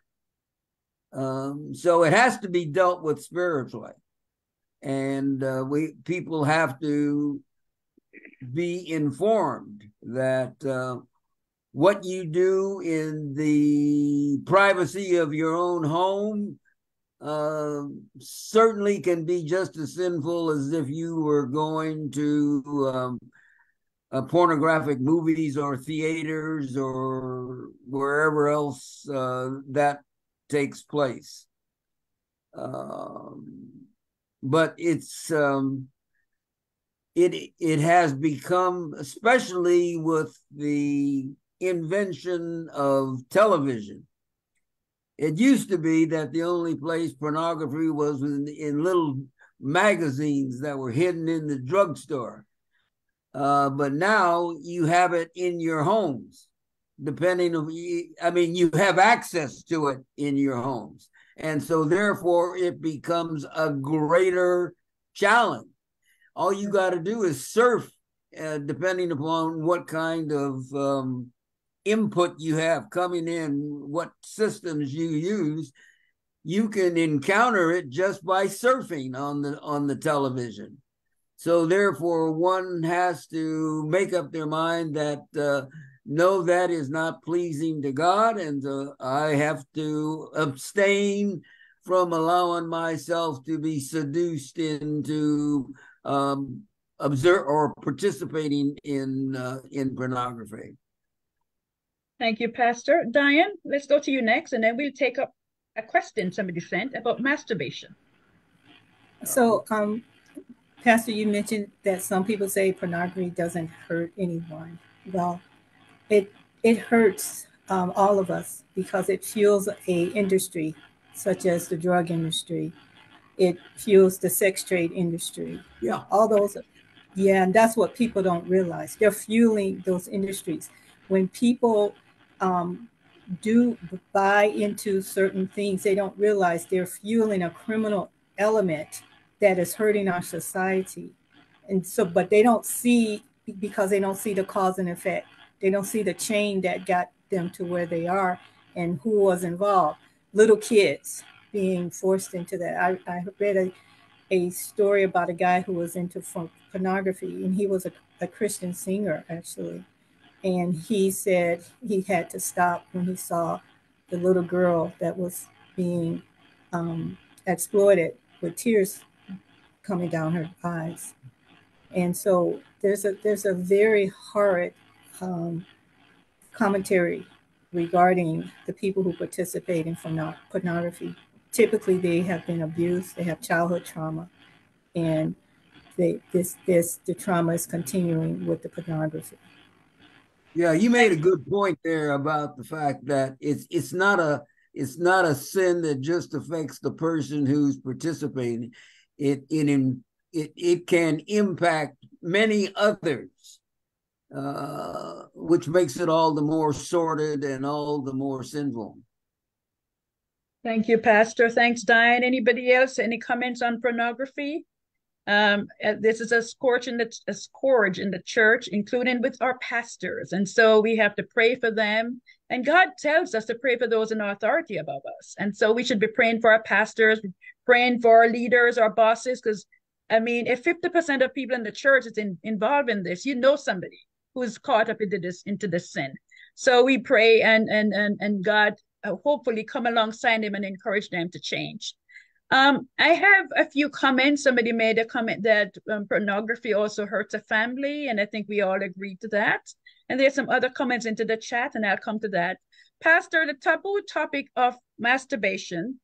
Um, so it has to be dealt with spiritually, and uh, we people have to be informed that uh, what you do in the privacy of your own home uh, certainly can be just as sinful as if you were going to um, uh, pornographic movies or theaters or wherever else uh, that takes place. Um, but it's um, it it has become, especially with the invention of television. It used to be that the only place pornography was in, in little magazines that were hidden in the drugstore. Uh, but now you have it in your homes, depending on, I mean, you have access to it in your homes. And so therefore it becomes a greater challenge. All you got to do is surf, uh, depending upon what kind of um, input you have coming in, what systems you use, you can encounter it just by surfing on the on the television. So therefore, one has to make up their mind that uh, no, that is not pleasing to God, and uh, I have to abstain from allowing myself to be seduced into um, observe or participating in uh, in pornography. Thank you, Pastor. Diane, let's go to you next, and then we'll take up a question somebody sent about masturbation. So, um, Pastor, you mentioned that some people say pornography doesn't hurt anyone. Well, it it hurts um, all of us because it fuels a industry such as the drug industry. It fuels the sex trade industry. Yeah, all those Yeah, and that's what people don't realize. They're fueling those industries. When people um, do buy into certain things, they don't realize they're fueling a criminal element that is hurting our society. And so, but they don't see because they don't see the cause and effect. They don't see the chain that got them to where they are and who was involved. Little kids being forced into that. I, I read a, a story about a guy who was into pornography, and he was a, a Christian singer actually. And he said he had to stop when he saw the little girl that was being um, exploited with tears coming down her eyes. And so there's a there's a very horrid um, commentary regarding the people who participate in pornography. Typically, they have been abused, they have childhood trauma, and they, this this the trauma is continuing with the pornography. Yeah, you made a good point there about the fact that it's it's not a it's not a sin that just affects the person who's participating. It it it it can impact many others, uh, which makes it all the more sordid and all the more sinful. Thank you, Pastor. Thanks, Diane. Anybody else? Any comments on pornography? Um, uh, this is a scourge in the a scourge in the church, including with our pastors, and so we have to pray for them. And God tells us to pray for those in authority above us, and so we should be praying for our pastors, praying for our leaders, our bosses, because I mean, if fifty percent of people in the church is in, involved in this, you know somebody who's caught up into this into this sin. So we pray, and and and and God uh, hopefully come alongside them and encourage them to change. Um, I have a few comments. Somebody made a comment that um, pornography also hurts a family, and I think we all agree to that. And there's some other comments into the chat, and I'll come to that. Pastor, the taboo topic of masturbation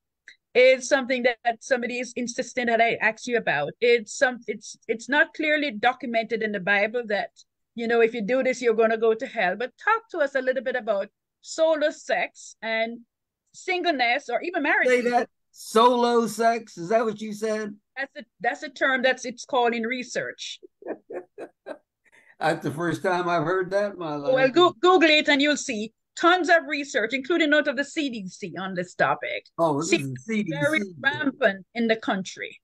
is something that, that somebody is insisting that I ask you about. It's some it's it's not clearly documented in the Bible that you know if you do this you're going to go to hell. But talk to us a little bit about solo sex and singleness or even marriage. Say that solo sex? Is that what you said? That's a that's a term that's it's called in research. That's the first time i've heard that my life. well go, google it and you'll see. Tons of research including out of the cdc on this topic. Oh this is CDC. very rampant in the country.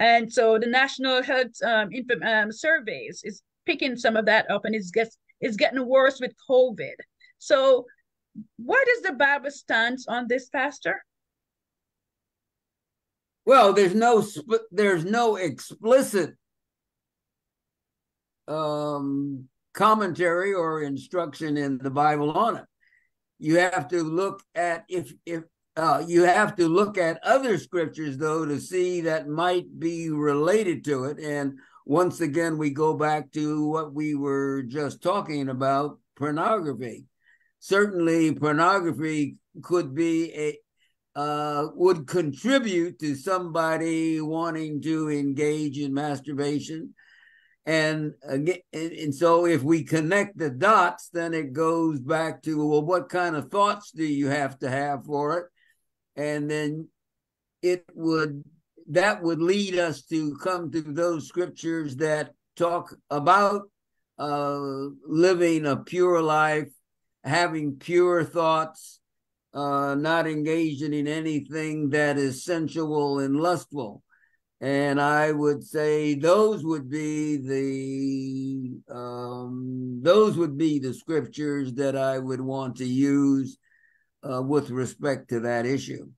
And so the national health um, um, surveys is picking some of that up and it's gets it's getting worse with covid. So what is the bible stance on this pastor well, there's no there's no explicit um, commentary or instruction in the Bible on it. You have to look at if if uh, you have to look at other scriptures though to see that might be related to it. And once again, we go back to what we were just talking about: pornography. Certainly, pornography could be a uh, would contribute to somebody wanting to engage in masturbation. And again, and so if we connect the dots, then it goes back to well, what kind of thoughts do you have to have for it? And then it would that would lead us to come to those scriptures that talk about uh, living a pure life, having pure thoughts, uh, not engaging in anything that is sensual and lustful. And I would say those would be the um, those would be the scriptures that I would want to use uh, with respect to that issue.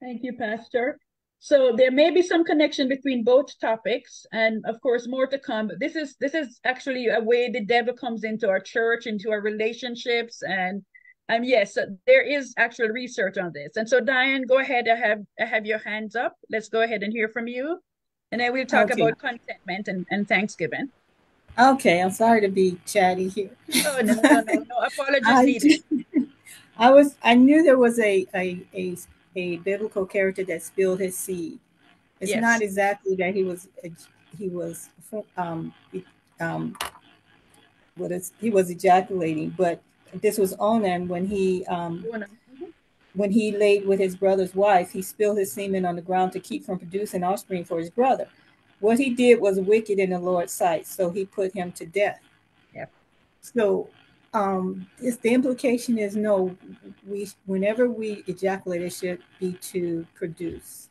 Thank you, Pastor. So there may be some connection between both topics, and of course, more to come. This is this is actually a way the devil comes into our church, into our relationships, and um, yes, there is actual research on this. And so, Diane, go ahead. I have I have your hands up. Let's go ahead and hear from you, and then we'll talk okay. about contentment and, and Thanksgiving. Okay, I'm sorry to be chatty here. Oh no, no, no, no apologies I needed. I was I knew there was a a a, a biblical character that spilled his seed. It's yes. not exactly that he was he was um um what is he was ejaculating, but this was Onan when he um, mm-hmm. when he laid with his brother's wife, he spilled his semen on the ground to keep from producing offspring for his brother. what he did was wicked in the Lord's sight, so he put him to death. Yep. So um it's the implication is no we whenever we ejaculate it should be to produce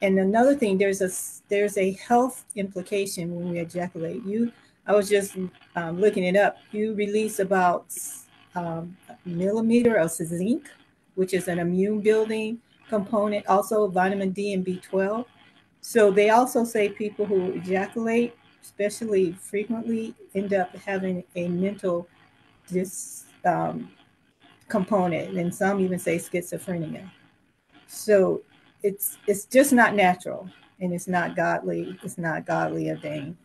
and another thing there's a there's a health implication when we ejaculate you i was just um, looking it up. You release about um, millimeter of zinc which is an immune building component also vitamin d and b12 so they also say people who ejaculate especially frequently end up having a mental this um, component and some even say schizophrenia. So it's it's just not natural and it's not godly it's not godly ordained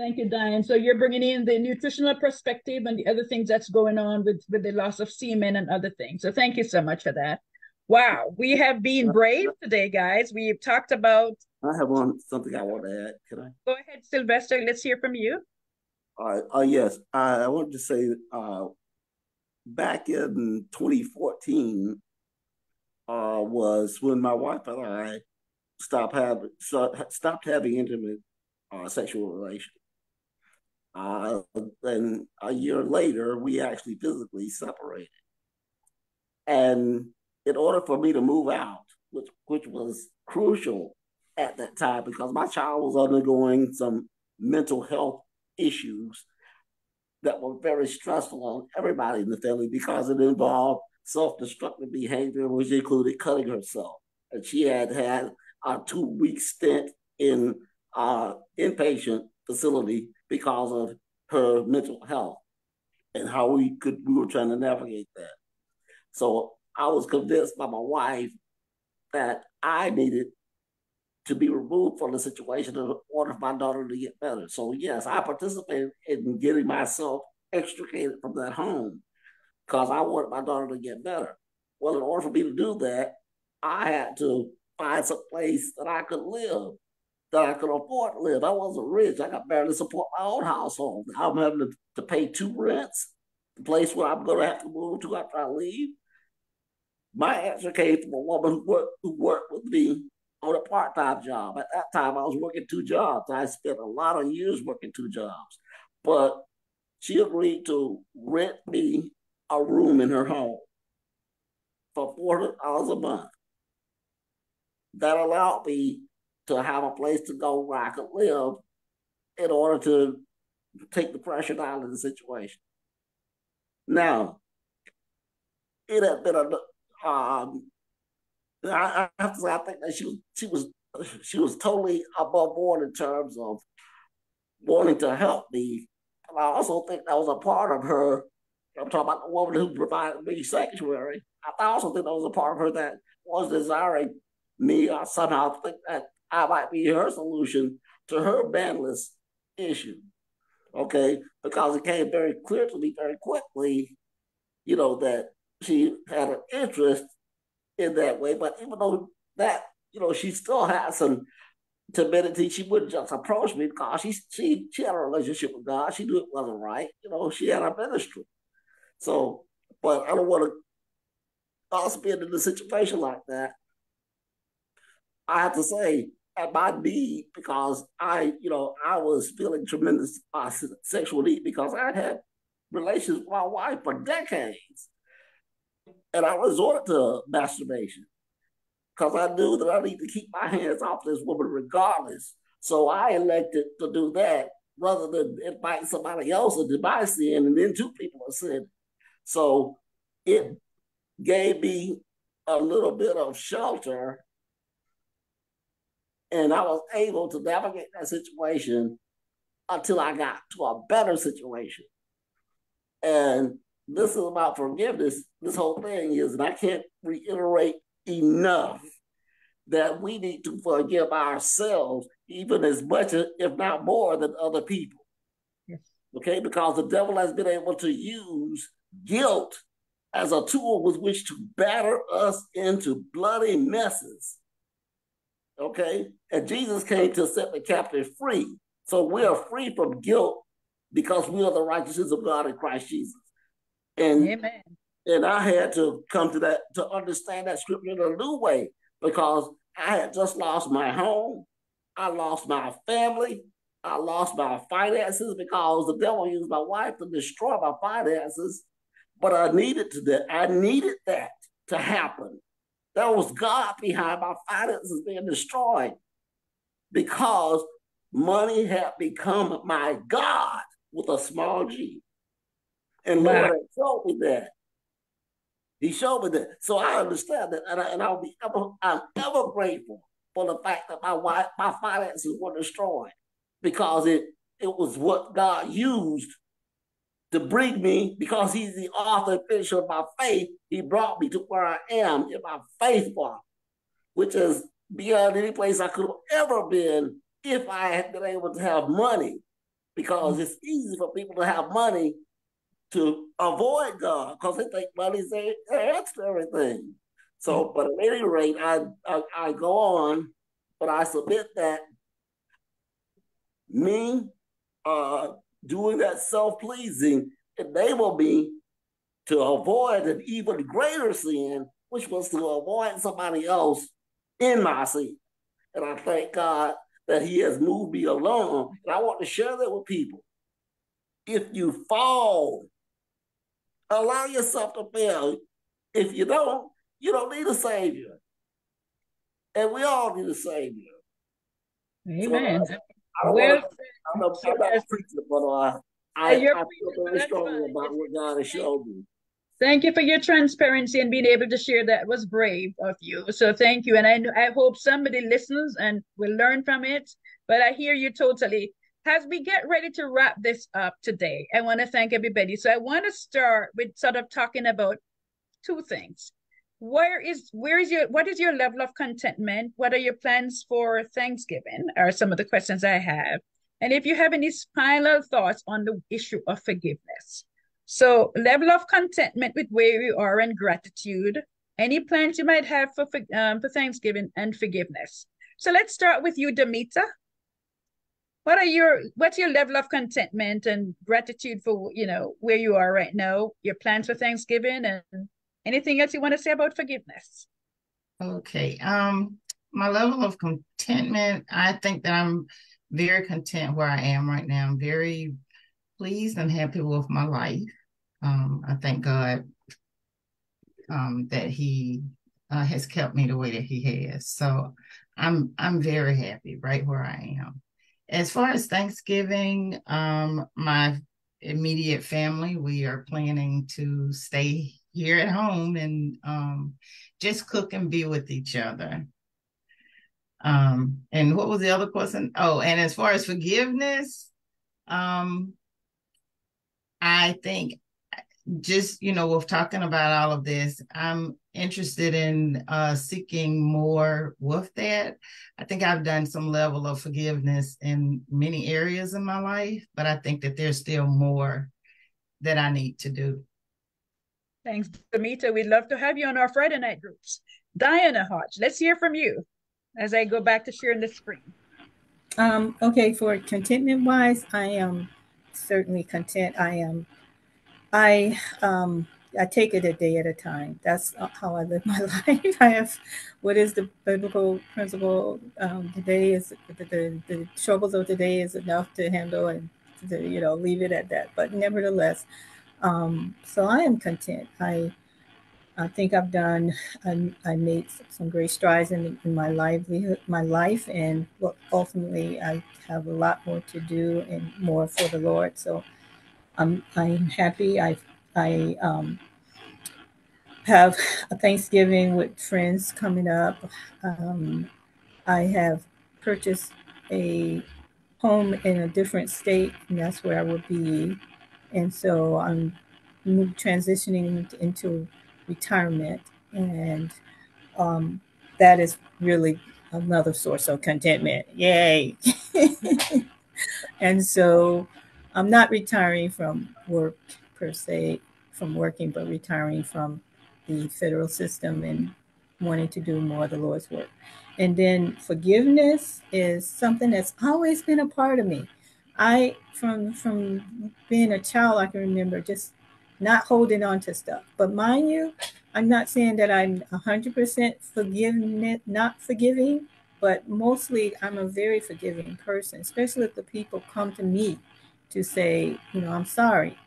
Thank you, Diane. So you're bringing in the nutritional perspective and the other things that's going on with, with the loss of semen and other things. So thank you so much for that. Wow, we have been brave today, guys. We've talked about. I have one something I want to add. Can I? Go ahead, Sylvester. Let's hear from you. Uh, uh yes, I, I wanted to say uh, back in 2014, uh, was when my wife and I stopped having stopped having intimate uh, sexual relations. Uh, a year later, we actually physically separated. And in order for me to move out, which which was crucial at that time because my child was undergoing some mental health issues that were very stressful on everybody in the family because it involved self-destructive behavior, which included cutting herself. And she had had a two-week stint in uh, inpatient facility because of her mental health and how we could we were trying to navigate that. So I was convinced by my wife that I needed to be removed from the situation in order for my daughter to get better. So yes, I participated in getting myself extricated from that home because I wanted my daughter to get better. Well, in order for me to do that, I had to find some place that I could live, that I could afford to live. I wasn't rich. I got barely support my own household. I'm having to, to pay two rents, the place where I'm going to have to move to after I leave. My answer came from a woman who worked, who worked with me on a part-time job. At that time, I was working two jobs. I spent a lot of years working two jobs, but she agreed to rent me a room in her home for four dollars a month. That allowed me to have a place to go where I could live in order to take the pressure out of the situation. Now, it had been a um, I, I have to say I think that she was she was she was totally above board in terms of wanting to help me. And I also think that was a part of her I'm talking about the woman who provided me sanctuary. I also think that was a part of her that was desiring me or somehow think that I might be her solution to her bandless issue. Okay, because it came very clear to me very quickly, you know, that she had an interest in that way. But even though that, you know, she still had some timidity, she wouldn't just approach me because she she she had a relationship with God. She knew it wasn't right. You know, she had a ministry. So, but I don't want to also be in a situation like that. I have to say, my need, because I, you know, I was feeling tremendous uh, sexual need because I had relations with my wife for decades. And I resorted to masturbation because I knew that I need to keep my hands off this woman regardless. So I elected to do that rather than invite somebody else into my sin and then two people are sinning. So it gave me a little bit of shelter. And I was able to navigate that situation until I got to a better situation. And this is about forgiveness. This whole thing is, and I can't reiterate enough that we need to forgive ourselves even as much, if not more, than other people. Yes. Okay, because the devil has been able to use guilt as a tool with which to batter us into bloody messes. Okay? And Jesus came to set the captive free. So we are free from guilt because we are the righteousness of God in Christ Jesus. And, Amen. and I had to come to that to understand that scripture in a new way because I had just lost my home. I lost my family. I lost my finances because the devil used my wife to destroy my finances. But I needed to that. I needed that to happen. There was God behind my finances being destroyed because money had become my God with a small G. And. Lord showed me that. He showed me that. So I understand that. And, I, and I'll be ever, I'm ever grateful for the fact that my wife, my finances were destroyed because it it was what God used to bring me because he's the author and finisher of my faith. He brought me to where I am in my faith walk, which is beyond any place I could have ever been if I had been able to have money. Because it's easy for people to have money to avoid God because they think money's their, answer to everything. So, but at any rate, I, I, I go on, but I submit that me uh, doing that self-pleasing enabled me to avoid an even greater sin, which was to avoid somebody else in my sin. And I thank God that He has moved me along. And I want to share that with people. If you fall, allow yourself to fail. If you don't, you don't need a savior. And we all need a savior. Uh, Amen. So, I, I'm, not, I'm not preaching, but uh, I, I feel very strongly about what God has showed me. Thank you for your transparency and being able to share. That was brave of you. So thank you. And I, I hope somebody listens and will learn from it. But I hear you totally. As we get ready to wrap this up today, I want to thank everybody. So I want to start with sort of talking about two things. Where is where is your what is your level of contentment? What are your plans for Thanksgiving? Are some of the questions I have. And if you have any final thoughts on the issue of forgiveness. So, level of contentment with where you are and gratitude. Any plans you might have for um, for Thanksgiving and forgiveness. So let's start with you, Demita. What are your what's your level of contentment and gratitude for you know where you are right now? Your plans for Thanksgiving and anything else you want to say about forgiveness? Okay. Um, my level of contentment, I think that I'm very content where I am right now. I'm very pleased and happy with my life. Um, I thank God um, that He uh, has kept me the way that He has. So I'm I'm very happy right where I am. As far as Thanksgiving, um, my immediate family, we are planning to stay here at home and um, just cook and be with each other. Um, and what was the other question? Oh, and as far as forgiveness, um, I think just you know with talking about all of this i'm interested in uh seeking more with that i think i've done some level of forgiveness in many areas in my life but i think that there's still more that i need to do thanks Demita. we'd love to have you on our friday night groups diana hodge let's hear from you as i go back to sharing the screen um okay for contentment wise i am certainly content i am I um, I take it a day at a time. That's how I live my life. I have what is the biblical principle? Um, today is the, the, the troubles of today is enough to handle and to, you know leave it at that. But nevertheless, um, so I am content. I I think I've done. I, I made some great strides in, in my livelihood, my life, and ultimately I have a lot more to do and more for the Lord. So I'm I'm happy. I I um, have a Thanksgiving with friends coming up. Um, I have purchased a home in a different state, and that's where I will be. And so I'm transitioning into retirement, and um, that is really another source of contentment. Yay! and so I'm not retiring from work per se, from working, but retiring from the federal system and wanting to do more of the Lord's work. And then forgiveness is something that's always been a part of me. I from from being a child, I can remember just not holding on to stuff. But mind you, I'm not saying that I'm 100% forgiving, not forgiving, but mostly I'm a very forgiving person, especially if the people come to me to say, you know, I'm sorry.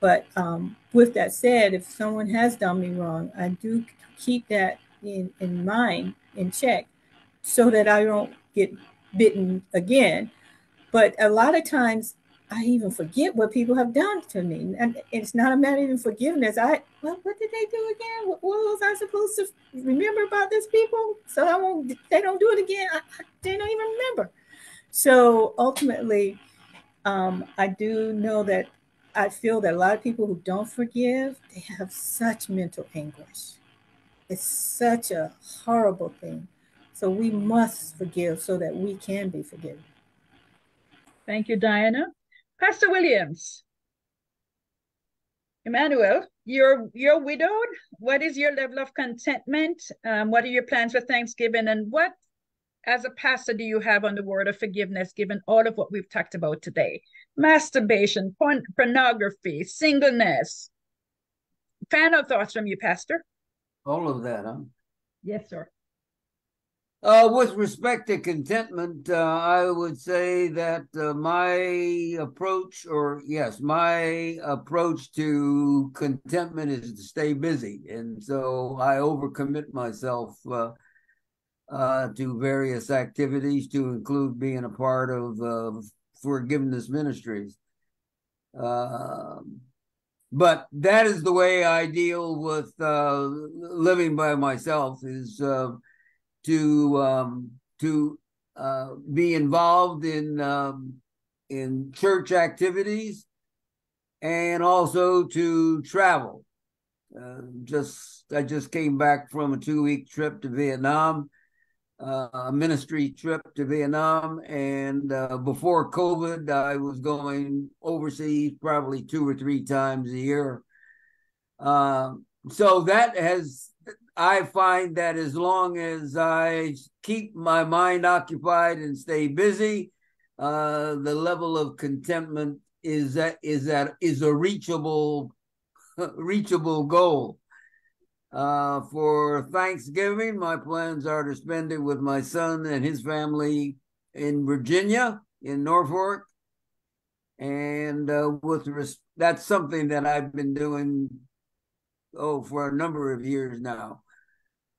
But um, with that said, if someone has done me wrong, I do keep that in, in mind, in check, so that I don't get bitten again. But a lot of times I even forget what people have done to me. And it's not a matter of even forgiveness. I, well, what did they do again? What, was I supposed to remember about these people? So I won't, they don't do it again. I, I didn't even remember. So ultimately, um, I do know that I feel that a lot of people who don't forgive, they have such mental anguish. It's such a horrible thing. So we must forgive so that we can be forgiven. Thank you, Diana. Pastor Williams. Emmanuel, you're you're widowed. What is your level of contentment? Um, what are your plans for Thanksgiving? And what, as a pastor, do you have on the word of forgiveness, given all of what we've talked about today? Masturbation, porn, pornography, singleness. Final thoughts from you, Pastor? All of that, huh? Yes, sir. Uh, with respect to contentment, uh, I would say that uh, my approach, or yes, my approach to contentment is to stay busy. And so I overcommit myself uh, uh, to various activities, to include being a part of forgiveness ministries. Um, but that is the way I deal with uh, living by myself is to um, to uh, be involved in um, in church activities and also to travel. Uh, just I just came back from a two week trip to Vietnam, uh, a ministry trip to Vietnam, and uh, before COVID, I was going overseas probably two or three times a year. Uh, so that has I find that as long as I keep my mind occupied and stay busy, uh, the level of contentment is that is that is a reachable reachable goal. Uh, for Thanksgiving, my plans are to spend it with my son and his family in Virginia, in Norfolk, and uh, with res- that's something that I've been doing oh for a number of years now.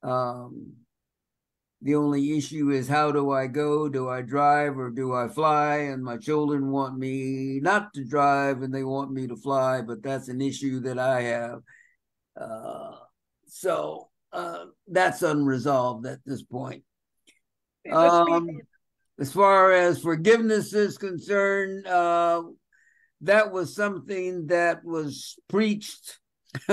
Um, the only issue is how do I go? Do I drive or do I fly? And my children want me not to drive and they want me to fly, but that's an issue that I have. Uh, so uh, that's unresolved at this point. Um, as far as forgiveness is concerned, uh, that was something that was preached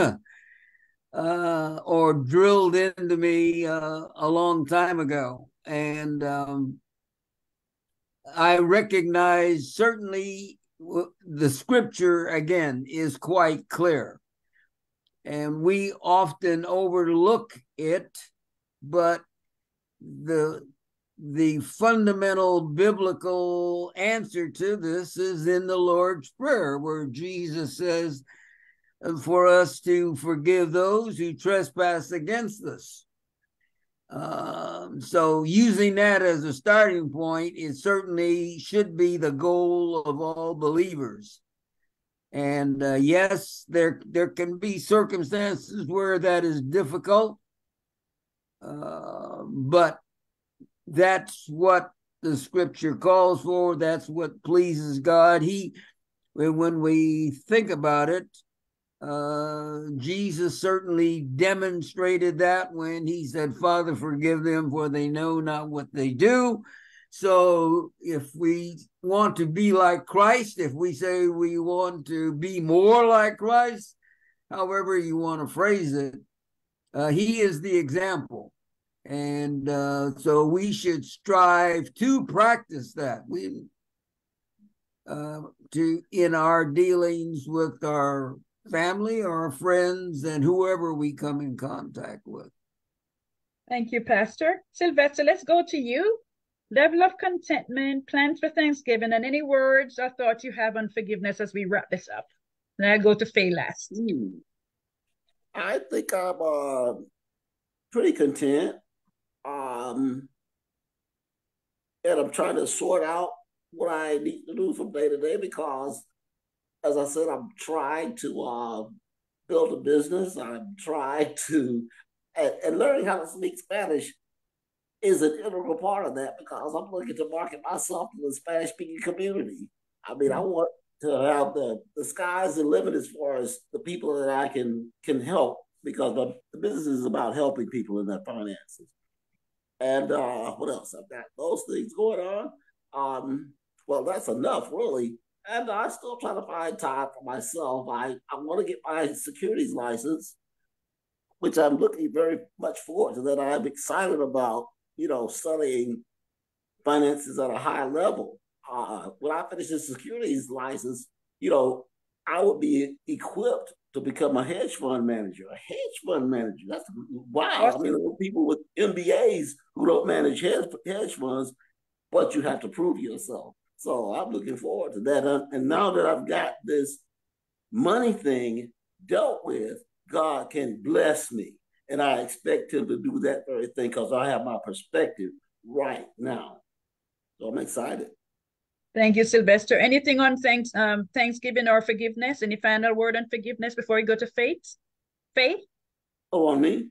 uh, or drilled into me uh, a long time ago. And um, I recognize certainly the scripture, again, is quite clear. And we often overlook it, but the the fundamental biblical answer to this is in the Lord's Prayer, where Jesus says, for us to forgive those who trespass against us. Um, so using that as a starting point, it certainly should be the goal of all believers. And uh, yes, there there can be circumstances where that is difficult, uh, but that's what the scripture calls for. That's what pleases God. He, when we think about it, uh, Jesus certainly demonstrated that when he said, Father, forgive them, for they know not what they do. So, if we want to be like Christ, if we say we want to be more like Christ, however you want to phrase it, uh, he is the example. And uh, so we should strive to practice that. We, uh, to in our dealings with our family or friends and whoever we come in contact with. Thank you, Pastor. Sylvester, let's go to you. Level of contentment, plans for Thanksgiving, and any words or thoughts you have on forgiveness as we wrap this up. Then I go to Faye last. Hmm. I think I'm uh, pretty content. Um, and I'm trying to sort out what I need to do from day to day because, as I said, I'm trying to uh, build a business. I'm trying to, and, and learning how to speak Spanish is an integral part of that because I'm looking to market myself to the Spanish speaking community. I mean, I want to have the, the sky's the limit as far as the people that I can can help because the business is about helping people in their finances. And uh, what else? I've got those things going on. Um, well, that's enough, really. And I still try to find time for myself. I, I want to get my securities license, which I'm looking very much forward to. That I'm excited about, you know, studying finances at a high level. Uh, when I finish the securities license, you know, I would be equipped to become a hedge fund manager. A hedge fund manager. That's wow. I mean, people with MBAs who don't manage hedge, hedge funds, but you have to prove yourself. So I'm looking forward to that. And now that I've got this money thing dealt with, God can bless me. And I expect him to do that very thing because I have my perspective right now. So I'm excited. Thank you, Sylvester. Anything on thanks, um, Thanksgiving or forgiveness? Any final word on forgiveness before we go to faith? Faith? Oh, on me?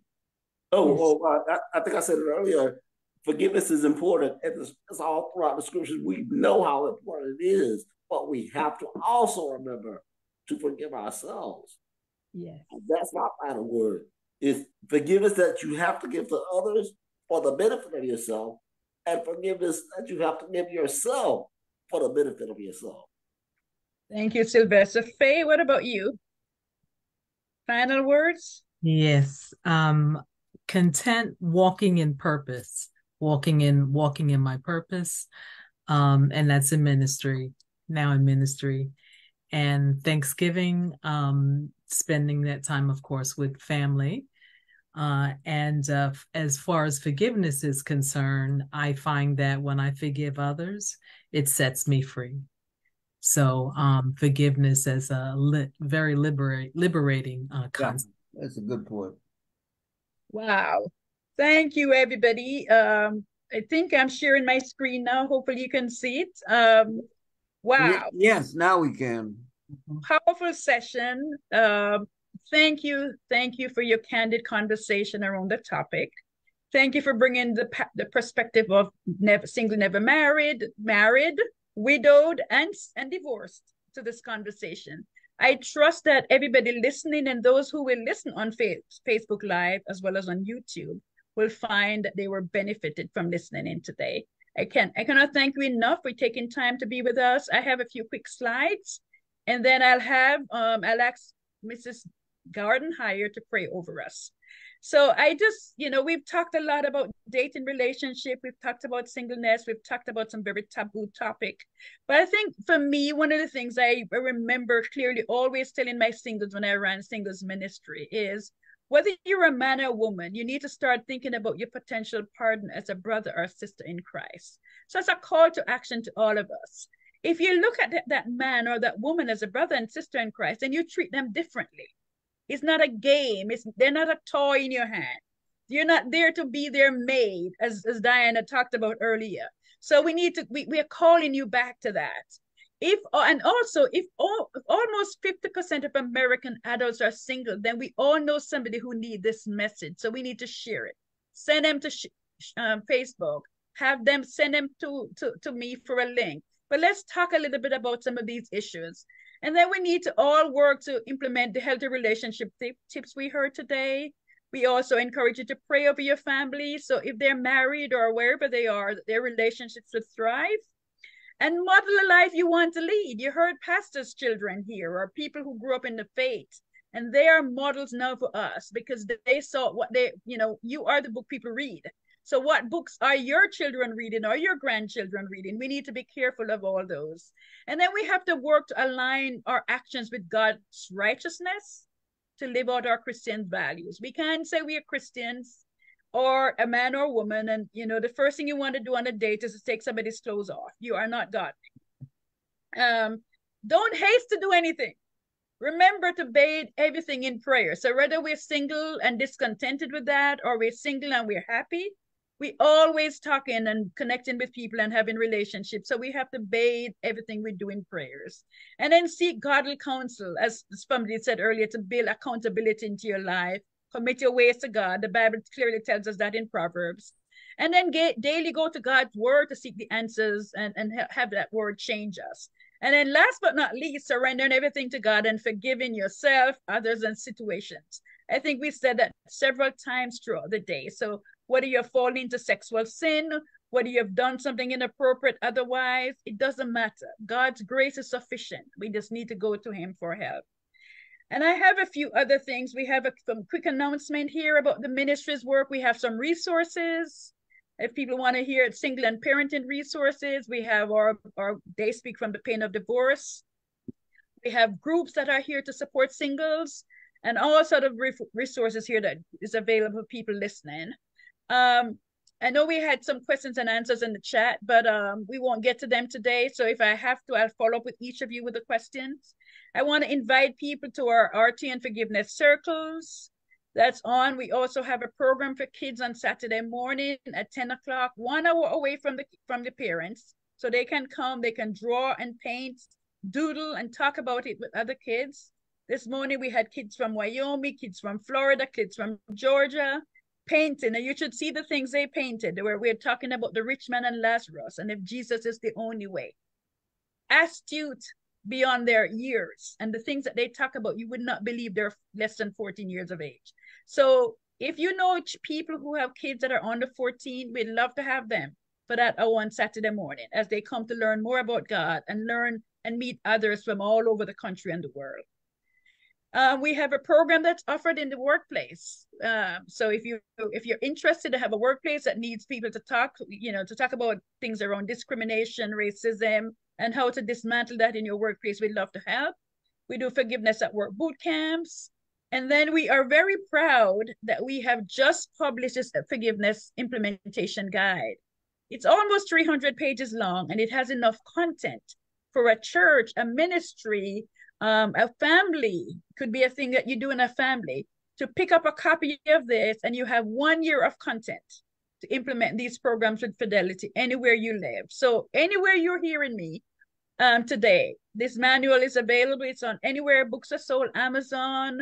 Oh, yes. oh I, I, think I said it earlier. Forgiveness is important. It's, it's all throughout the scriptures. We know how important it is, but we have to also remember to forgive ourselves. Yes. That's my final word. Is forgiveness that you have to give to others for the benefit of yourself, and forgiveness that you have to give yourself for the benefit of yourself. Thank you, Sylvester. Faye, what about you? Final words? Yes. Um, content walking in purpose, walking in walking in my purpose. Um, and that's in ministry, now in ministry. And Thanksgiving, um, spending that time, of course, with family. Uh, and uh, as far as forgiveness is concerned, I find that when I forgive others, it sets me free. So um, forgiveness as a li- very liberate, liberating uh, concept. Yeah, that's a good point. Wow. Thank you, everybody. Um, I think I'm sharing my screen now. Hopefully you can see it. Um, wow. Yes, now we can. Powerful session. Um, thank you. Thank you for your candid conversation around the topic. Thank you for bringing the, the perspective of never single, never married, married, widowed, and, and divorced to this conversation. I trust that everybody listening and those who will listen on Facebook Live as well as on YouTube will find that they were benefited from listening in today. I can I cannot thank you enough for taking time to be with us. I have a few quick slides, and then I'll have um, I'll ask Mrs. Gardenhire to pray over us. So I just, you know, we've talked a lot about dating relationship. We've talked about singleness. We've talked about some very taboo topic. But I think for me, one of the things I remember clearly always telling my singles when I ran singles ministry is whether you're a man or a woman, you need to start thinking about your potential partner as a brother or sister in Christ. So it's a call to action to all of us. If you look at that man or that woman as a brother and sister in Christ, and you treat them differently. It's not a game. It's they're not a toy in your hand. You're not there to be their maid, as, as Diana talked about earlier. So we need to we, we are calling you back to that. If and also if all, almost 50% of American adults are single, then we all know somebody who need this message. So we need to share it. Send them to um, Facebook. Have them send them to, to, to me for a link. But let's talk a little bit about some of these issues. And then we need to all work to implement the healthy relationship tips we heard today. We also encourage you to pray over your family. So if they're married or wherever they are, their relationships will thrive. And model the life you want to lead. You heard pastors' children here or people who grew up in the faith. And they are models now for us because they saw what they, you know, you are the book people read. So, what books are your children reading or your grandchildren reading? We need to be careful of all those. And then we have to work to align our actions with God's righteousness to live out our Christian values. We can't say we are Christians or a man or a woman, and you know, the first thing you want to do on a date is to take somebody's clothes off. You are not god Um, don't haste to do anything. Remember to bathe everything in prayer. So whether we're single and discontented with that, or we're single and we're happy, We always talking and connecting with people and having relationships. So we have to bathe everything we do in prayers. And then seek godly counsel, as somebody said earlier, to build accountability into your life. Commit your ways to God. The Bible clearly tells us that in Proverbs. And then get, daily go to God's word to seek the answers and, and have that word change us. And then last but not least, surrendering everything to God and forgiving yourself, others, and situations. I think we said that several times throughout the day. So whether you're falling into sexual sin, whether you have done something inappropriate otherwise, it doesn't matter. God's grace is sufficient. We just need to go to Him for help. And I have a few other things. We have a, some quick announcement here about the ministry's work. We have some resources. If people want to hear it, single and parenting resources, we have our, our They Speak from the Pain of Divorce. We have groups that are here to support singles and all sort of resources here that is available for people listening. Um, I know we had some questions and answers in the chat, but um, we won't get to them today. So if I have to, I'll follow up with each of you with the questions. I want to invite people to our RT and forgiveness circles. That's on. We also have a program for kids on Saturday morning at 10 o'clock, one hour away from the from the parents. So they can come, they can draw and paint, doodle, and talk about it with other kids. This morning we had kids from Wyoming, kids from Florida, kids from Georgia painting, and you should see the things they painted. Where we're talking about the rich man and Lazarus, and if Jesus is the only way. Astute beyond their years, and the things that they talk about, you would not believe they're less than 14 years of age. So if you know people who have kids that are under 14, we'd love to have them for that hour on Saturday morning as they come to learn more about God and learn and meet others from all over the country and the world. Uh, we have a program that's offered in the workplace. Um, so if you if you're interested to have a workplace that needs people to talk, you know, to talk about things around discrimination, racism, and how to dismantle that in your workplace, we'd love to help. We do forgiveness at work boot camps. And then we are very proud that we have just published this forgiveness implementation guide. It's almost 300 pages long and it has enough content for a church, a ministry, um, a family could be a thing that you do in a family to pick up a copy of this and you have one year of content to implement these programs with fidelity anywhere you live. So anywhere you're hearing me um, today, this manual is available. It's on anywhere books are sold, Amazon,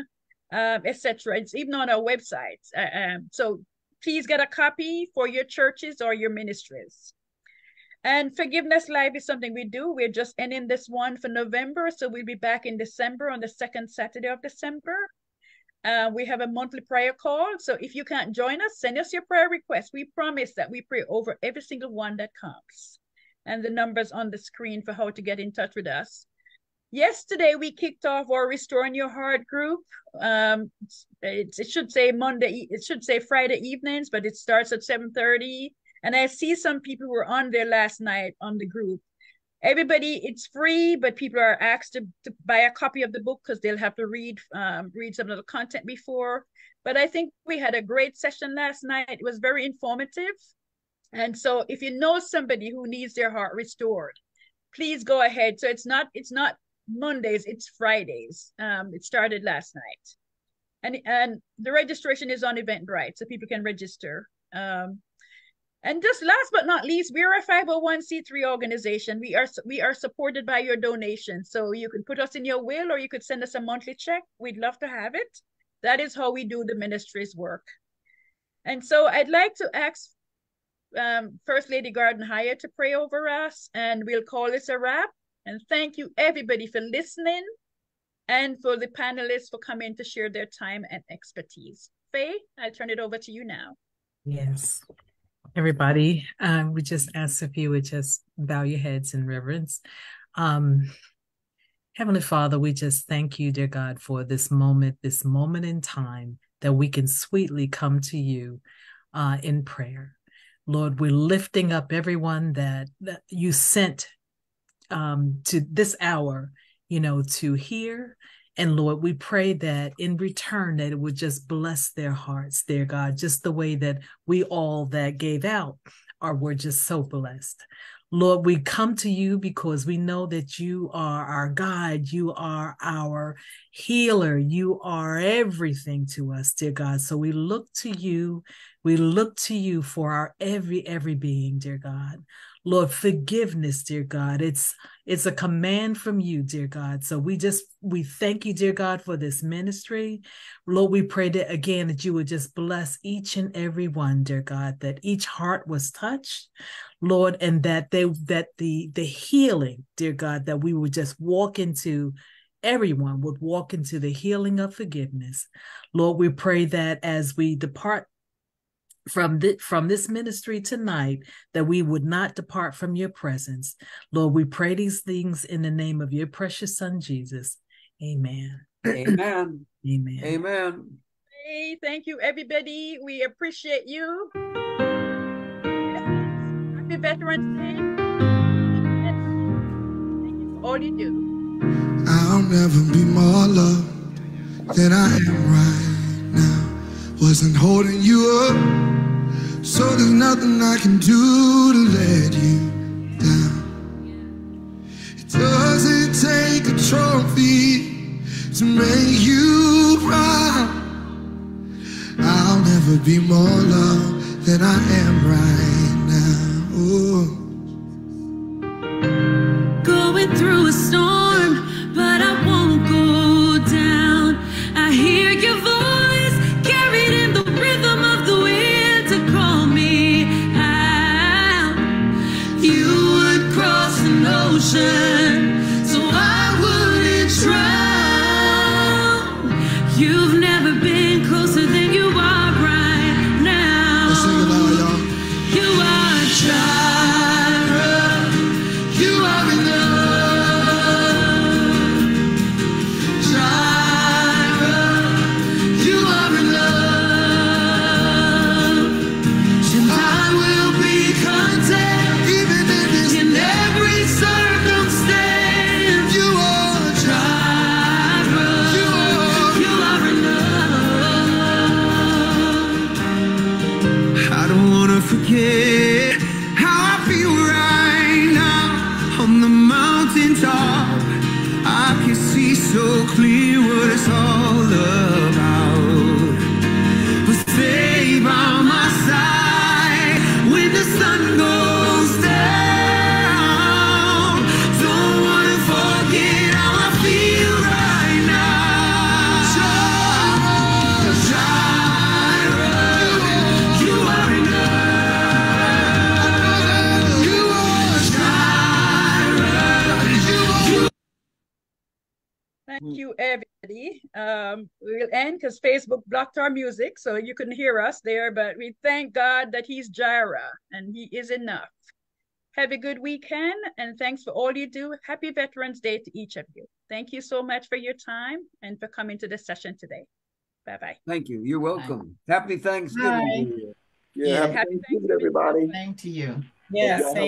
um, etc. It's even on our website. Uh, um, so please get a copy for your churches or your ministries. And Forgiveness Live is something we do. We're just ending this one for November. So we'll be back in December on the second Saturday of December. Uh, we have a monthly prayer call. So if you can't join us, send us your prayer request. We promise that we pray over every single one that comes. And the numbers on the screen for how to get in touch with us. Yesterday, we kicked off our Restoring Your Heart group. Um, it, it should say Monday, it should say Friday evenings, but it starts at 7.30 and I see some people were on there last night on the group. Everybody, it's free, but people are asked to, to buy a copy of the book because they'll have to read um, read some of the content before. But I think we had a great session last night. It was very informative. And so if you know somebody who needs their heart restored, please go ahead. So it's not it's not Mondays, it's Fridays. Um, it started last night. And and the registration is on Eventbrite, so people can register. Um, and just last but not least, we're a 501c3 organization. We are we are supported by your donations. So you can put us in your will or you could send us a monthly check. We'd love to have it. That is how we do the ministry's work. And so I'd like to ask um, First Lady Gardenhire to pray over us and we'll call this a wrap. And thank you everybody for listening and for the panelists for coming to share their time and expertise. Faye, I'll turn it over to you now. Yes everybody. Um, we just ask if you would just bow your heads in reverence. Um, Heavenly Father, we just thank you, dear God, for this moment, this moment in time that we can sweetly come to you uh, in prayer. Lord, we're lifting up everyone that, that you sent um, to this hour, you know, to hear and Lord, we pray that in return that it would just bless their hearts, dear God, just the way that we all that gave out are were just so blessed. Lord, we come to you because we know that you are our guide. You are our healer. You are everything to us, dear God. So we look to you. We look to you for our every, every being, dear God. Lord, forgiveness, dear God. It's it's a command from you, dear God. So we just we thank you, dear God, for this ministry. Lord, we pray that again that you would just bless each and every one, dear God, that each heart was touched, Lord, and that they that the the healing, dear God, that we would just walk into everyone would walk into the healing of forgiveness. Lord, we pray that as we depart from the, from this ministry tonight that we would not depart from your presence. Lord, we pray these things in the name of your precious son Jesus. Amen. Amen. Amen. Amen. Hey, thank you, everybody. We appreciate you. Happy Veterans Day. Thank you for all you do. I'll never be more loved than I am right now. Wasn't holding you up, so there's nothing I can do to let you down. It doesn't take a trophy to make you proud. I'll never be more loved than I am right now. Ooh. Going through a storm, Um, we'll end because Facebook blocked our music, so you couldn't hear us there. But we thank God that He's Jireh and He is enough. Have a good weekend, and thanks for all you do. Happy Veterans Day to each of you. Thank you so much for your time and for coming to this session today. Bye bye. Thank you. You're welcome. Happy Thanksgiving. Bye. Yeah, Yeah. happy Happy Thanksgiving, everybody. Thank to you. Yeah, Y'all have same.